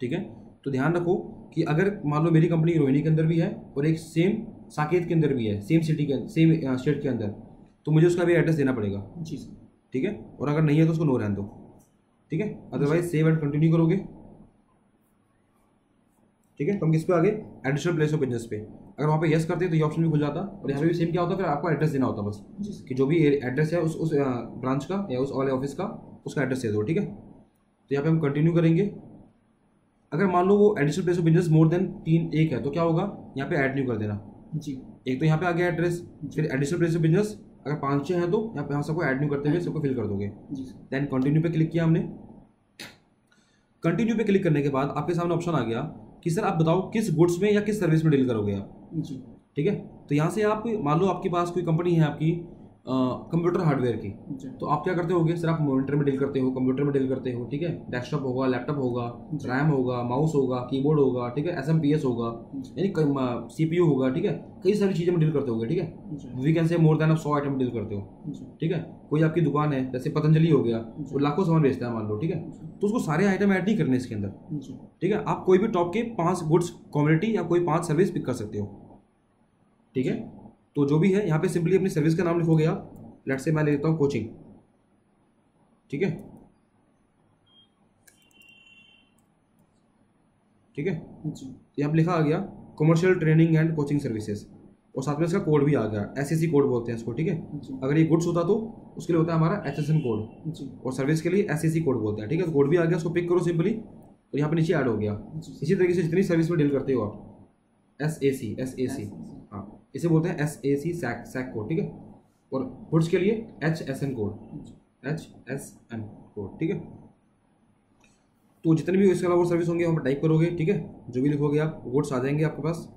ठीक है? तो ध्यान रखो कि अगर मान लो मेरी कंपनी रोहिणी के अंदर भी है और एक सेम साकेत के अंदर भी है सेम सिटी के सेम स्टेट के अंदर तो मुझे उसका भी एड्रेस देना पड़ेगा। जी सर। ठीक है? और अगर नहीं है तो उसको नो रहने दो। ठीक है? अदरवाइज़ सेव एंड कंटिन्यू करोगे। ठीक है? तो हम किस पे आगे? एडिशनल प्लेस ऑफ़ बिज़नेस पे। अगर वहाँ पे यस करते तो ये ऑप्शन भी खुल जाता। और यहाँ पे भी सेम क्या होता फिर आपको एड्रेस देना होता बस। कि जो भी एड्रेस है उस उस ब्रांच का या उस वाले ऑफ़िस का उसका एड्रेस दे दो ठीक है? तो यहाँ पे हम कंटिन्यू करेंगे। अगर मान लो वो additional place of business more than तीन एक है तो क्या होगा? यहाँ पे ऐड न्यू कर देना। जी। एक तो यहाँ पे आ गया एड्रेस फिर एडिशनल प्लेस ऑफ़ बिज़नेस अगर पाँच छः हैं तो यहाँ पे हम सबको ऐड न्यू करते हुए सबको फिल कर दोगे। जी देन कंटिन्यू पे क्लिक किया हमने। कंटिन्यू पे क्लिक करने के बाद आपके सामने ऑप्शन आ गया कि सर आप बताओ किस गुड्स में या किस सर्विस में डील करोगे आप? जी ठीक है? तो यहाँ से आप, मान लो आपके पास कोई कंपनी है आपकी कंप्यूटर हार्डवेयर की। तो आप क्या करते होगे? सर आप मॉनिटर में डील करते हो कंप्यूटर में डील करते हो ठीक है? डेस्कटॉप होगा लैपटॉप होगा रैम होगा माउस होगा कीबोर्ड होगा ठीक है? एस एम पी एस होगा यानी सी पी यू होगा ठीक है? कई सारी चीज़ें में डील करते होगे ठीक है? We can say more than आप सौ आइटम डील करते हो ठीक है? कोई आपकी दुकान है जैसे पतंजलि हो गया। वो लाखों सामान बेचता है मान लो ठीक है? तो उसको सारे आइटम ऐड नहीं करने इसके अंदर ठीक है? आप कोई भी टॉप के पाँच गुड्स कम्युनिटी या कोई पाँच सर्विस पिक कर सकते हो ठीक है? तो जो भी है यहाँ पे सिंपली अपनी सर्विस का नाम लिखोगे आप। लेट से मैं ले लेता हूँ कोचिंग ठीक है? ठीक है? यहाँ पर लिखा आ गया commercial training and coaching services और साथ में इसका कोड भी आ गया एस एस कोड बोलते हैं इसको ठीक है? अगर ये गुड्स होता तो उसके लिए होता है हमारा एच कोड और सर्विस के लिए एस एस कोड बोलते हैं ठीक है? तो कोड भी आ गया उसको पिक करो सिंपली और यहाँ पे नीचे ऐड हो गया। इसी तरीके से जितनी सर्विस में डील करते हो आप S A C S A सी इसे बोलते हैं S A C SAC SAC code ठीक है? और गुड्स के लिए H S N code H S N code ठीक है? तो जितने भी इसके अलावा सर्विस होंगे वहाँ पर टाइप करोगे, ठीक है? जो भी लिखोगे आप गुड्स आ जाएँगे आपके पास।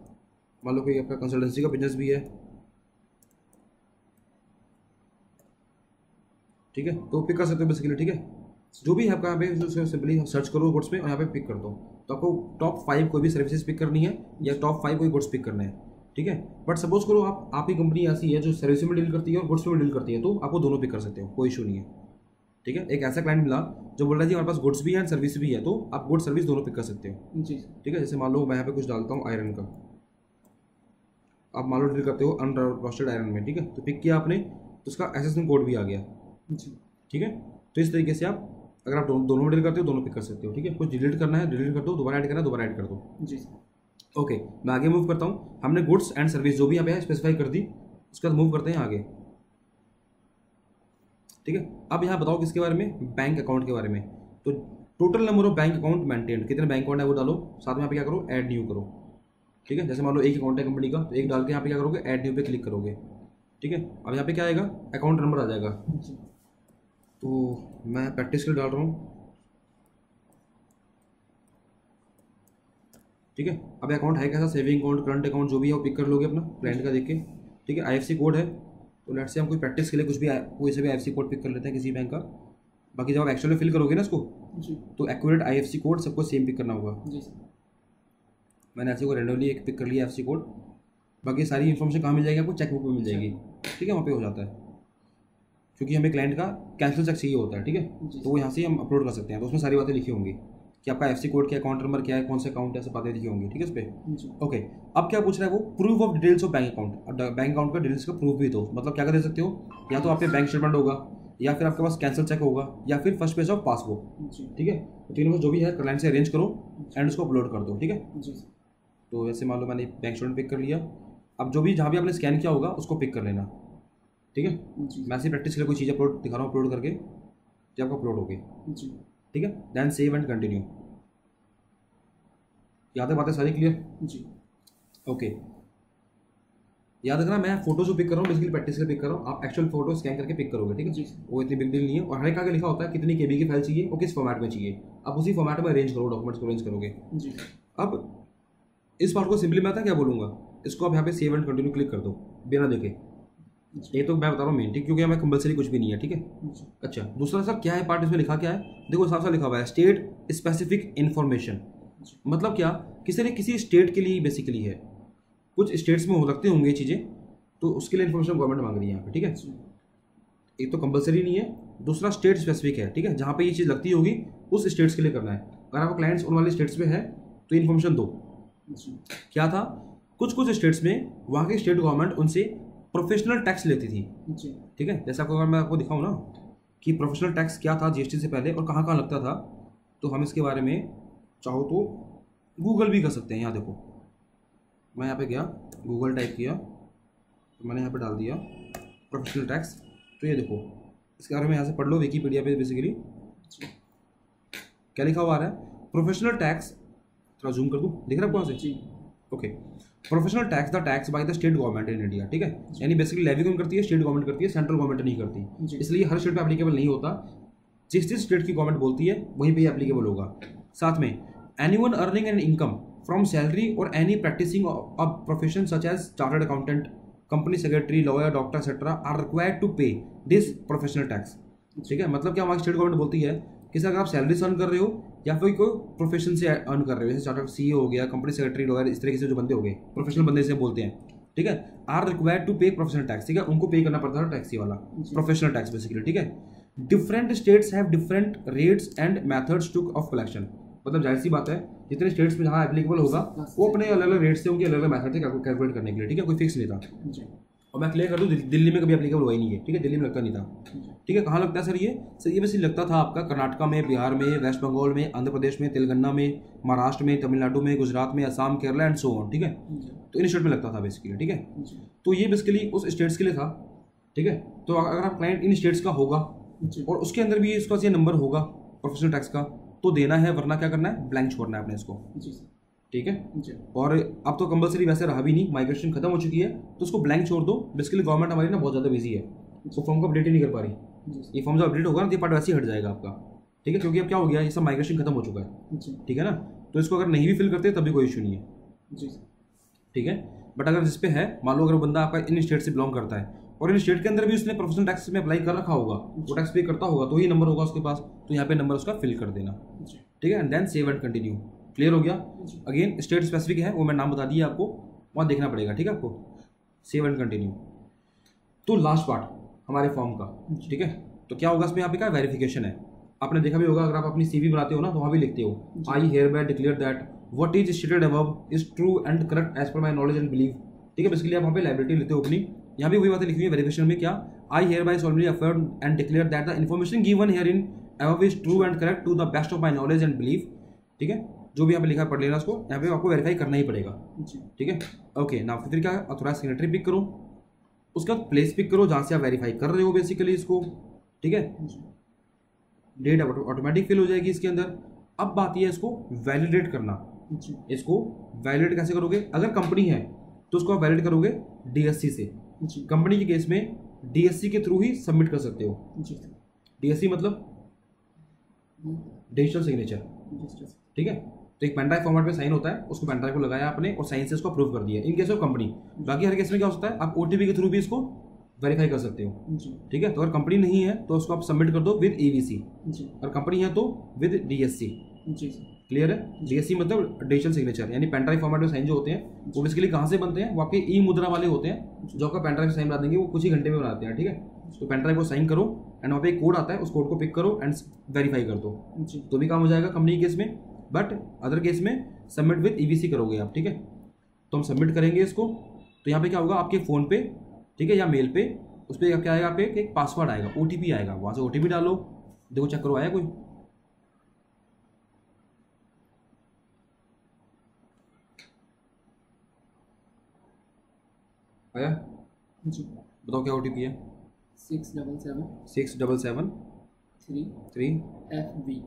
मान लो कोई आपका कंसल्टेंसी का बिज़नेस भी है, ठीक है? तो पिक कर सकते हो बेसिकली ठीक है? जो भी है आपका, यहाँ पे सिंपली सर्च करो गुड्स में और यहाँ पे पिक कर दो तो आपको टॉप फाइव कोई भी सर्विसेज़ पिक करनी है या टॉप फाइव कोई गुड्स पिक करना है। ठीक है? बट सपोज़ करो आप आपकी कंपनी ऐसी है जो सर्विस में डील करती है और गुड्स में डील करती है तो आपको दोनों पिक कर सकते हो कोई इशू नहीं है। ठीक है? एक ऐसा क्लाइंट मिला जो बोल रहा है जी हमारे पास गुड्स भी है एंड सर्विस भी है तो आप गुड सर्विस दोनों पिक कर सकते हो। जी। ठीक है? जैसे मान लो मैं यहाँ पे कुछ डालता हूँ आयरन का। आप मान लो डील करते हो अनरोस्टेड आयरन में ठीक है? तो पिक किया आपने तो उसका एसेसन कोड भी आ गया। जी। ठीक है? तो इस तरीके से आप अगर आप दोनों दोनों में डील करते हो दोनों पिक कर सकते हो ठीक है? कुछ डिलीट करना है डिलीट कर दो दोबारा ऐड करना है दोबारा ऐड कर दो। जी। ओके मैं आगे मूव करता हूँ। हमने गुड्स एंड सर्विस जो भी यहाँ पे है स्पेसिफाई कर दी। उसके बाद मूव करते हैं आगे। ठीक है? अब यहाँ बताओ किसके बारे में? बैंक अकाउंट के बारे में। तो total number of bank account maintain कितने बैंक अकाउंट है वो डालो। साथ में यहाँ पे क्या करो? ऐड न्यू करो। ठीक है? जैसे मान लो एक अकाउंट है कंपनी का तो एक डाल के यहाँ पे क्या करोगे? ऐड न्यू पे क्लिक करोगे। ठीक है? अब यहाँ पे क्या आएगा? अकाउंट नंबर आ जाएगा। तो मैं प्रैक्टिस के लिए डाल रहा हूँ। ठीक है? अब अकाउंट है कैसा? सेविंग अकाउंट करंट अकाउंट जो भी है वो पिक कर लोगे अपना क्लाइंट का देख के। ठीक है? आई कोड है तो लेट से हम कोई प्रैक्टिस के लिए कुछ भी कोई से भी आई कोड पिक कर लेते हैं किसी बैंक का। बाकी जब आप एक्चुअली फिल करोगे ना इसको जी। तो एक्यूरेट आई कोड सबको सेम पिक करना होगा। जी मैंने ऐसे को रेंडमली एक पिक कर लिया एफ़ कोड बाकी सारी इन्फॉर्मेशन कहाँ मिल जाएगी? आपको चेकबुक में मिल जाएगी। ठीक है? वहाँ पे हो जाता है। क्योंकि हमें क्लाइंट का कैंसिल चेक चाहिए होता है ठीक है? तो वो यहाँ से हम अपलोड कर सकते हैं तो उसमें सारी बातें लिखी होंगी। कि आपका एफ़ सी कोड क्या है अकाउंट नंबर क्या है कौन से अकाउंट है सब बातें लिखी होंगी ठीक है इस पर ओके अब क्या पूछ रहा है वो? Proof of details of bank account bank account का डिटेल्स का प्रूफ भी दो। मतलब क्या कर दे सकते हो? या तो आपके बैंक स्टेटमेंट होगा या फिर आपके पास कैंसिल चेक होगा या फिर फ़र्स्ट पेज ऑफ़ पासबुक ठीक है? तो तीनों में जो भी है क्लाइंट से अरेंज करो एंड उसको अपलोड कर दो ठीक है? जी। तो वैसे मान लो मैंने बैंक स्टेटमेंट पिक कर लिया। अब जो भी जहाँ भी आपने स्कैन किया होगा उसको पिक कर लेना। ठीक है? मैं ऐसे प्रैक्टिस के लिए कोई चीज़ अपलोड दिखा रहा हूँ अपलोड करके जब आपको अपलोड होगी। जी। ठीक है? देन सेव एंड कंटिन्यू याद है बातें सारी क्लियर जी। ओके याद रखना मैं फ़ोटो जो पिक कर रहा हूँ बेसिकली प्रैक्टिस से पिक कर रहा हूँ। आप एक्चुअल फ़ोटो स्कैन करके पिक करोगे ठीक है? जी वो इतनी बिग डील नहीं है। और हर एक आगे लिखा होता है कितनी केबी की फ़ाइल चाहिए और किस फॉर्मेट में चाहिए। आप उसी फॉर्मेट में अरेंज करो डॉक्यूमेंट्स को अरेंज करोगे। जी। अब इस पार्ट को सिंपली मैं क्या बोलूँगा? इसको आप यहाँ पे सेव एंड कंटिन्यू क्लिक कर दो। बिना देखे। ये तो मैं बता रहा हूँ मेन ठीक क्योंकि हमें कंपलसरी कुछ भी नहीं है ठीक है? अच्छा दूसरा सर क्या है पार्ट इसमें लिखा क्या है? देखो साफ़ साफ़ लिखा हुआ है स्टेट स्पेसिफिक इन्फॉर्मेशन मतलब क्या? किसी ने किसी स्टेट के लिए बेसिकली है। कुछ स्टेट्स में हो सकते होंगे ये चीज़ें तो उसके लिए इन्फॉर्मेशन गवर्नमेंट मांग रही है यहाँ पे ठीक है? एक तो कंपलसरी नहीं है दूसरा स्टेट स्पेसिफिक है ठीक है? जहाँ पे ये चीज़ लगती होगी उस स्टेट्स के लिए करना है। अगर आपका क्लाइंट्स उन वाले स्टेट्स में है तो इन्फॉर्मेशन दो। क्या था? कुछ कुछ स्टेट्स में वहाँ की स्टेट गवर्नमेंट उनसे प्रोफेशनल टैक्स लेती थी। ठीक है? जैसा अगर मैं आपको दिखाऊँ ना कि प्रोफेशनल टैक्स क्या था जीएसटी से पहले और कहाँ कहाँ लगता था तो हम इसके बारे में चाहो तो गूगल भी कर सकते हैं। यहाँ देखो मैं यहाँ पे गया गूगल टाइप किया तो मैंने यहाँ पे डाल दिया प्रोफेशनल टैक्स। तो ये देखो इसके बारे में यहाँ से पढ़ लो विकीपीडिया पे बेसिकली क्या लिखा हुआ आ रहा है? प्रोफेशनल टैक्स थोड़ा जूम कर दूँ? दिख रहा है कौन से? जी। Okay professional tax the tax by the state government in India ठीक है? यानी बेसिकली लेवी कौन करती है? स्टेट गवर्नमेंट करती है सेंट्रल गवर्नमेंट नहीं करती। इसलिए हर स्टेट पर एप्लीकेबल नहीं होता। जिस जिस स्टेट की गवर्नमेंट बोलती है वहीं पे एप्लीकेबल होगा। साथ में any one earning an income from salary और any practising a profession such as chartered accountant company secretary lawyer doctor etcetera are required to pay this professional tax ठीक है? मतलब क्या हमारी स्टेट गवर्नमेंट बोलती है कि सर अगर आप सैलरी अर्न कर रहे हो या फिर कोई प्रोफेशन से अर्न कर रहे हो जैसे चार्टर्ड सी हो गया कंपनी सेक्रेटरी लॉयर इस तरीके से जो बंदे हो गए प्रोफेशनल बंदे से बोलते हैं ठीक है? Are required to pay professional tax ठीक है? उनको पे करना पड़ता है टैक्सी वाला प्रोफेशनल टैक्स बेसिकली ठीक है? Different states have different rates and methods to of collection मतलब ज़ाहिर सी बात है जितने स्टेट्स में जहाँ एप्लीकेबल होगा वो अपने अलग अलग रेट से उनके अलग अलग मेथड से कैलकुलेट करने के लिए ठीक है? कोई फिक्स नहीं था। जी। और मैं क्लियर कर दूँ दिल- दिल्ली में कभी एप्लीकेबल हुआ ही नहीं है ठीक है? दिल्ली में लगता नहीं था। ठीक है कहाँ लगता है सर ये? सर ये वैसे लगता था आपका कर्नाटका में बिहार में वेस्ट बंगाल में आंध्र प्रदेश में तेलंगाना में महाराष्ट्र में तमिलनाडु में गुजरात में Assam Kerala and so on ठीक है? तो इन स्टेट में लगता था बेसिकली ठीक है? तो ये बेसिकली उस स्टेट्स के लिए था ठीक है? तो अगर आप क्लाइंट इन स्टेट्स का होगा और उसके अंदर भी इसका ये नंबर होगा प्रोफेशनल टैक्स का तो देना है वरना क्या करना है? ब्लैंक छोड़ना है अपने इसको। जी ठीक है? और अब तो कंपलसरी वैसे रहा भी नहीं माइग्रेशन खत्म हो चुकी है तो उसको ब्लैंक छोड़ दो। बेसिकली गवर्नमेंट हमारी ना बहुत ज़्यादा बिज़ी है। वो फॉर्म को अपडेट ही नहीं कर पा रही। ये फॉर्म जब अपडेट होगा ना तो ये पार्ट वैसे ही हट जाएगा आपका। ठीक है? क्योंकि अब क्या हो गया ये सब माइग्रेशन खत्म हो चुका है। ठीक है ना? तो इसको अगर नहीं भी फिल करते तब भी कोई इशू नहीं है। जी ठीक है? बट अगर जिस पे है मान लो अगर बंदा आपका इन स्टेट से बिलोंग करता है और इन स्टेट के अंदर भी उसने प्रोफेशनल टैक्स में अप्लाई कर रखा होगा वो टैक्स पे करता होगा तो ही नंबर होगा उसके पास तो यहाँ पे नंबर उसका फिल कर देना। ठीक है? And then save and continue clear हो गया? अगेन स्टेट स्पेसिफिक है वो मैं नाम बता दिया आपको वहाँ देखना पड़ेगा ठीक है आपको? सेव एंड कंटिन्यू तो लास्ट पार्ट हमारे फॉर्म का ठीक है? तो क्या होगा इसमें यहाँ पे? क्या? वेरिफिकेशन है। आपने देखा भी होगा अगर आप अपनी सीवी बनाते हो ना तो वहाँ भी लिखते हो I hereby declare that what is stated above is true and correct as per my knowledge and believe ठीक है बेसिकली आप वहाँ पे लाइबिलिटी लेते हो अपनी। यहाँ भी वही बातें लिखी हुई है वेरिफिकेशन में क्या? I hereby solemnly affirm and declare that the information given herein above is true and correct to the best of my knowledge and believe ठीक है? जो भी यहाँ पे लिखा है पढ़ लेना उसको। यहाँ पे आपको वेरीफाई करना ही पड़ेगा। ठीक है? ओके ना फिर क्या है? थोड़ा सिग्नेटरी पिक करो। उसके बाद प्लेस पिक करो जहाँ से आप वेरीफाई कर रहे हो बेसिकली इसको। ठीक है? डेट ऑटोमेटिक फिल हो जाएगी इसके अंदर। अब बात यह है इसको वैलिडेट करना। इसको वैलिडेट कैसे करोगे? अगर कंपनी है तो उसको आप वैलिडेट करोगे डीएससी से। कंपनी के केस में डीएससी के थ्रू ही सबमिट कर सकते हो। डीएससी मतलब? डिजिटल सिग्नेचर ठीक है? तो एक पेनड्राइव फॉर्मेट में साइन होता है उसको पेनड्राइव को लगाया आपने और साइन से इसको अप्रूव कर दिया। इन केस ऑफ़ कंपनी बाकी हर केस में क्या हो सकता है आप ओटीपी के थ्रू भी इसको वेरीफाई कर सकते हो। ठीक है? तो अगर कंपनी नहीं है तो उसको आप सबमिट कर दो विद जी। और कंपनी है तो विद डीएससी जी क्लियर है? डीएससी मतलब डिजिटल सिग्नेचर यानी पेनड्राइव फॉर्मेट में साइन जो होते हैं वो बेसिकली कहाँ से बनते हैं? वो आपके ई मुद्रा वाले होते हैं जो। आपका पेनड्राइव साइन बना देंगे वो कुछ ही घंटे में बनाते हैं ठीक है? तो पेनड्राइव को साइन करो एंड वहाँ पे एक कोड आता है उस कोड को पिक करो एंड वेरीफाई कर दो। तो भी काम हो जाएगा कंपनी केस में। बट अदर केस में सबमिट विथ ईवीसी करोगे आप ठीक है? तो हम सबमिट करेंगे इसको। तो यहाँ पे क्या होगा? आपके फ़ोन पे ठीक है या मेल पे उस पर क्या आएगा पे एक पासवर्ड आएगा ओटीपी आएगा। वहाँ से ओटीपी डालो। देखो चेक करो आया कोई? आया? जी। बताओ क्या ओटीपी है? Six double seven six double seven three three F B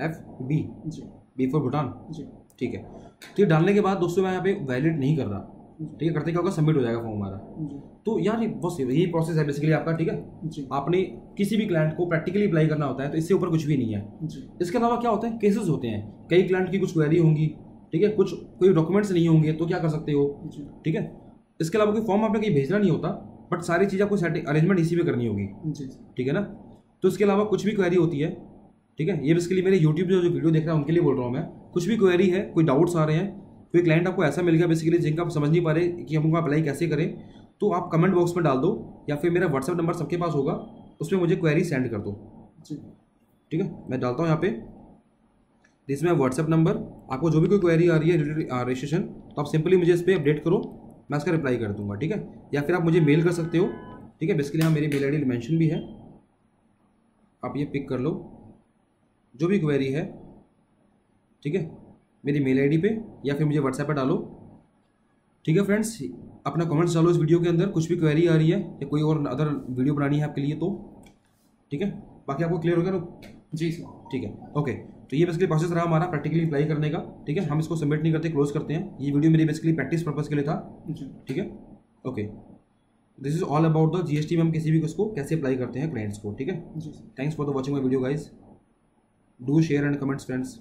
F B G. B for Bhutan G. ठीक है। तो ये डालने के बाद दोस्तों मैं यहाँ पे वैलिड नहीं कर रहा। ठीक है करते क्या होगा? सबमिट हो जाएगा फॉर्म हमारा। तो यार ये बस यही प्रोसेस है बेसिकली आपका ठीक है? जी। आपने किसी भी क्लाइंट को प्रैक्टिकली अप्लाई करना होता है तो इससे ऊपर कुछ भी नहीं है। जी। इसके अलावा क्या होता है? केसेस होते हैं। कई क्लाइंट की कुछ क्वेरी होंगी ठीक है? कुछ कोई डॉक्यूमेंट्स नहीं होंगे तो क्या कर सकते हो? ठीक है? इसके अलावा कोई फॉर्म आपने कहीं भेजना नहीं होता बट सारी चीज़ आपको सेटिंग अरेंजमेंट इसी में करनी होगी। जी ठीक है ना? तो इसके अलावा कुछ भी क्वेरी होती है ठीक है? ये बेसिकली मेरे यूट्यूब जो जो वीडियो देख रहा है उनके लिए बोल रहा हूँ मैं। कुछ भी क्वेरी है कोई डाउट्स आ रहे हैं कोई क्लाइंट आपको ऐसा मिल गया बेसिकली जिनका आप समझ नहीं पा रहे कि हम उनको अप्लाई कैसे करें तो आप कमेंट बॉक्स में डाल दो या फिर मेरा व्हाट्सअप नंबर सबके पास होगा उसमें मुझे क्वेरी सेंड कर दो। ठीक है? मैं डालता हूँ यहाँ पे। इसमें व्हाट्सअप नंबर आपको जो भी कोई क्वेरी आ रही है रजिस्ट्रेशन तो आप सिंपली मुझे इस पर अपडेट करो मैं उसका रिप्लाई कर दूँगा ठीक है? या फिर आप मुझे मेल कर सकते हो ठीक है? बेसिकली यहाँ मेरी मेल आई डी मैंशन भी है। आप ये पिक कर लो। जो भी क्वेरी है ठीक है? मेरी मेल आईडी पे या फिर मुझे व्हाट्सएप पे डालो। ठीक है फ्रेंड्स अपना कमेंट्स डालो इस वीडियो के अंदर। कुछ भी क्वेरी आ रही है या कोई और अदर वीडियो बनानी है आपके लिए तो। ठीक है? बाकी आपको क्लियर हो गया ना? जी सर। ठीक है। ओके तो ये बेसिकली प्रोसेस रहा हमारा प्रैक्टिकली अप्लाई करने का। ठीक है? हम इसको सबमिट नहीं करते क्लोज करते हैं। ये वीडियो मेरी बेसिकली प्रैक्टिस पर्पज के लिए था। ठीक है? Okay this is all about the GST में हम किसी भी उसको कैसे अप्लाई करते हैं क्लाइंट्स को। ठीक है? Thanks for the watching my video guys do share and comments friends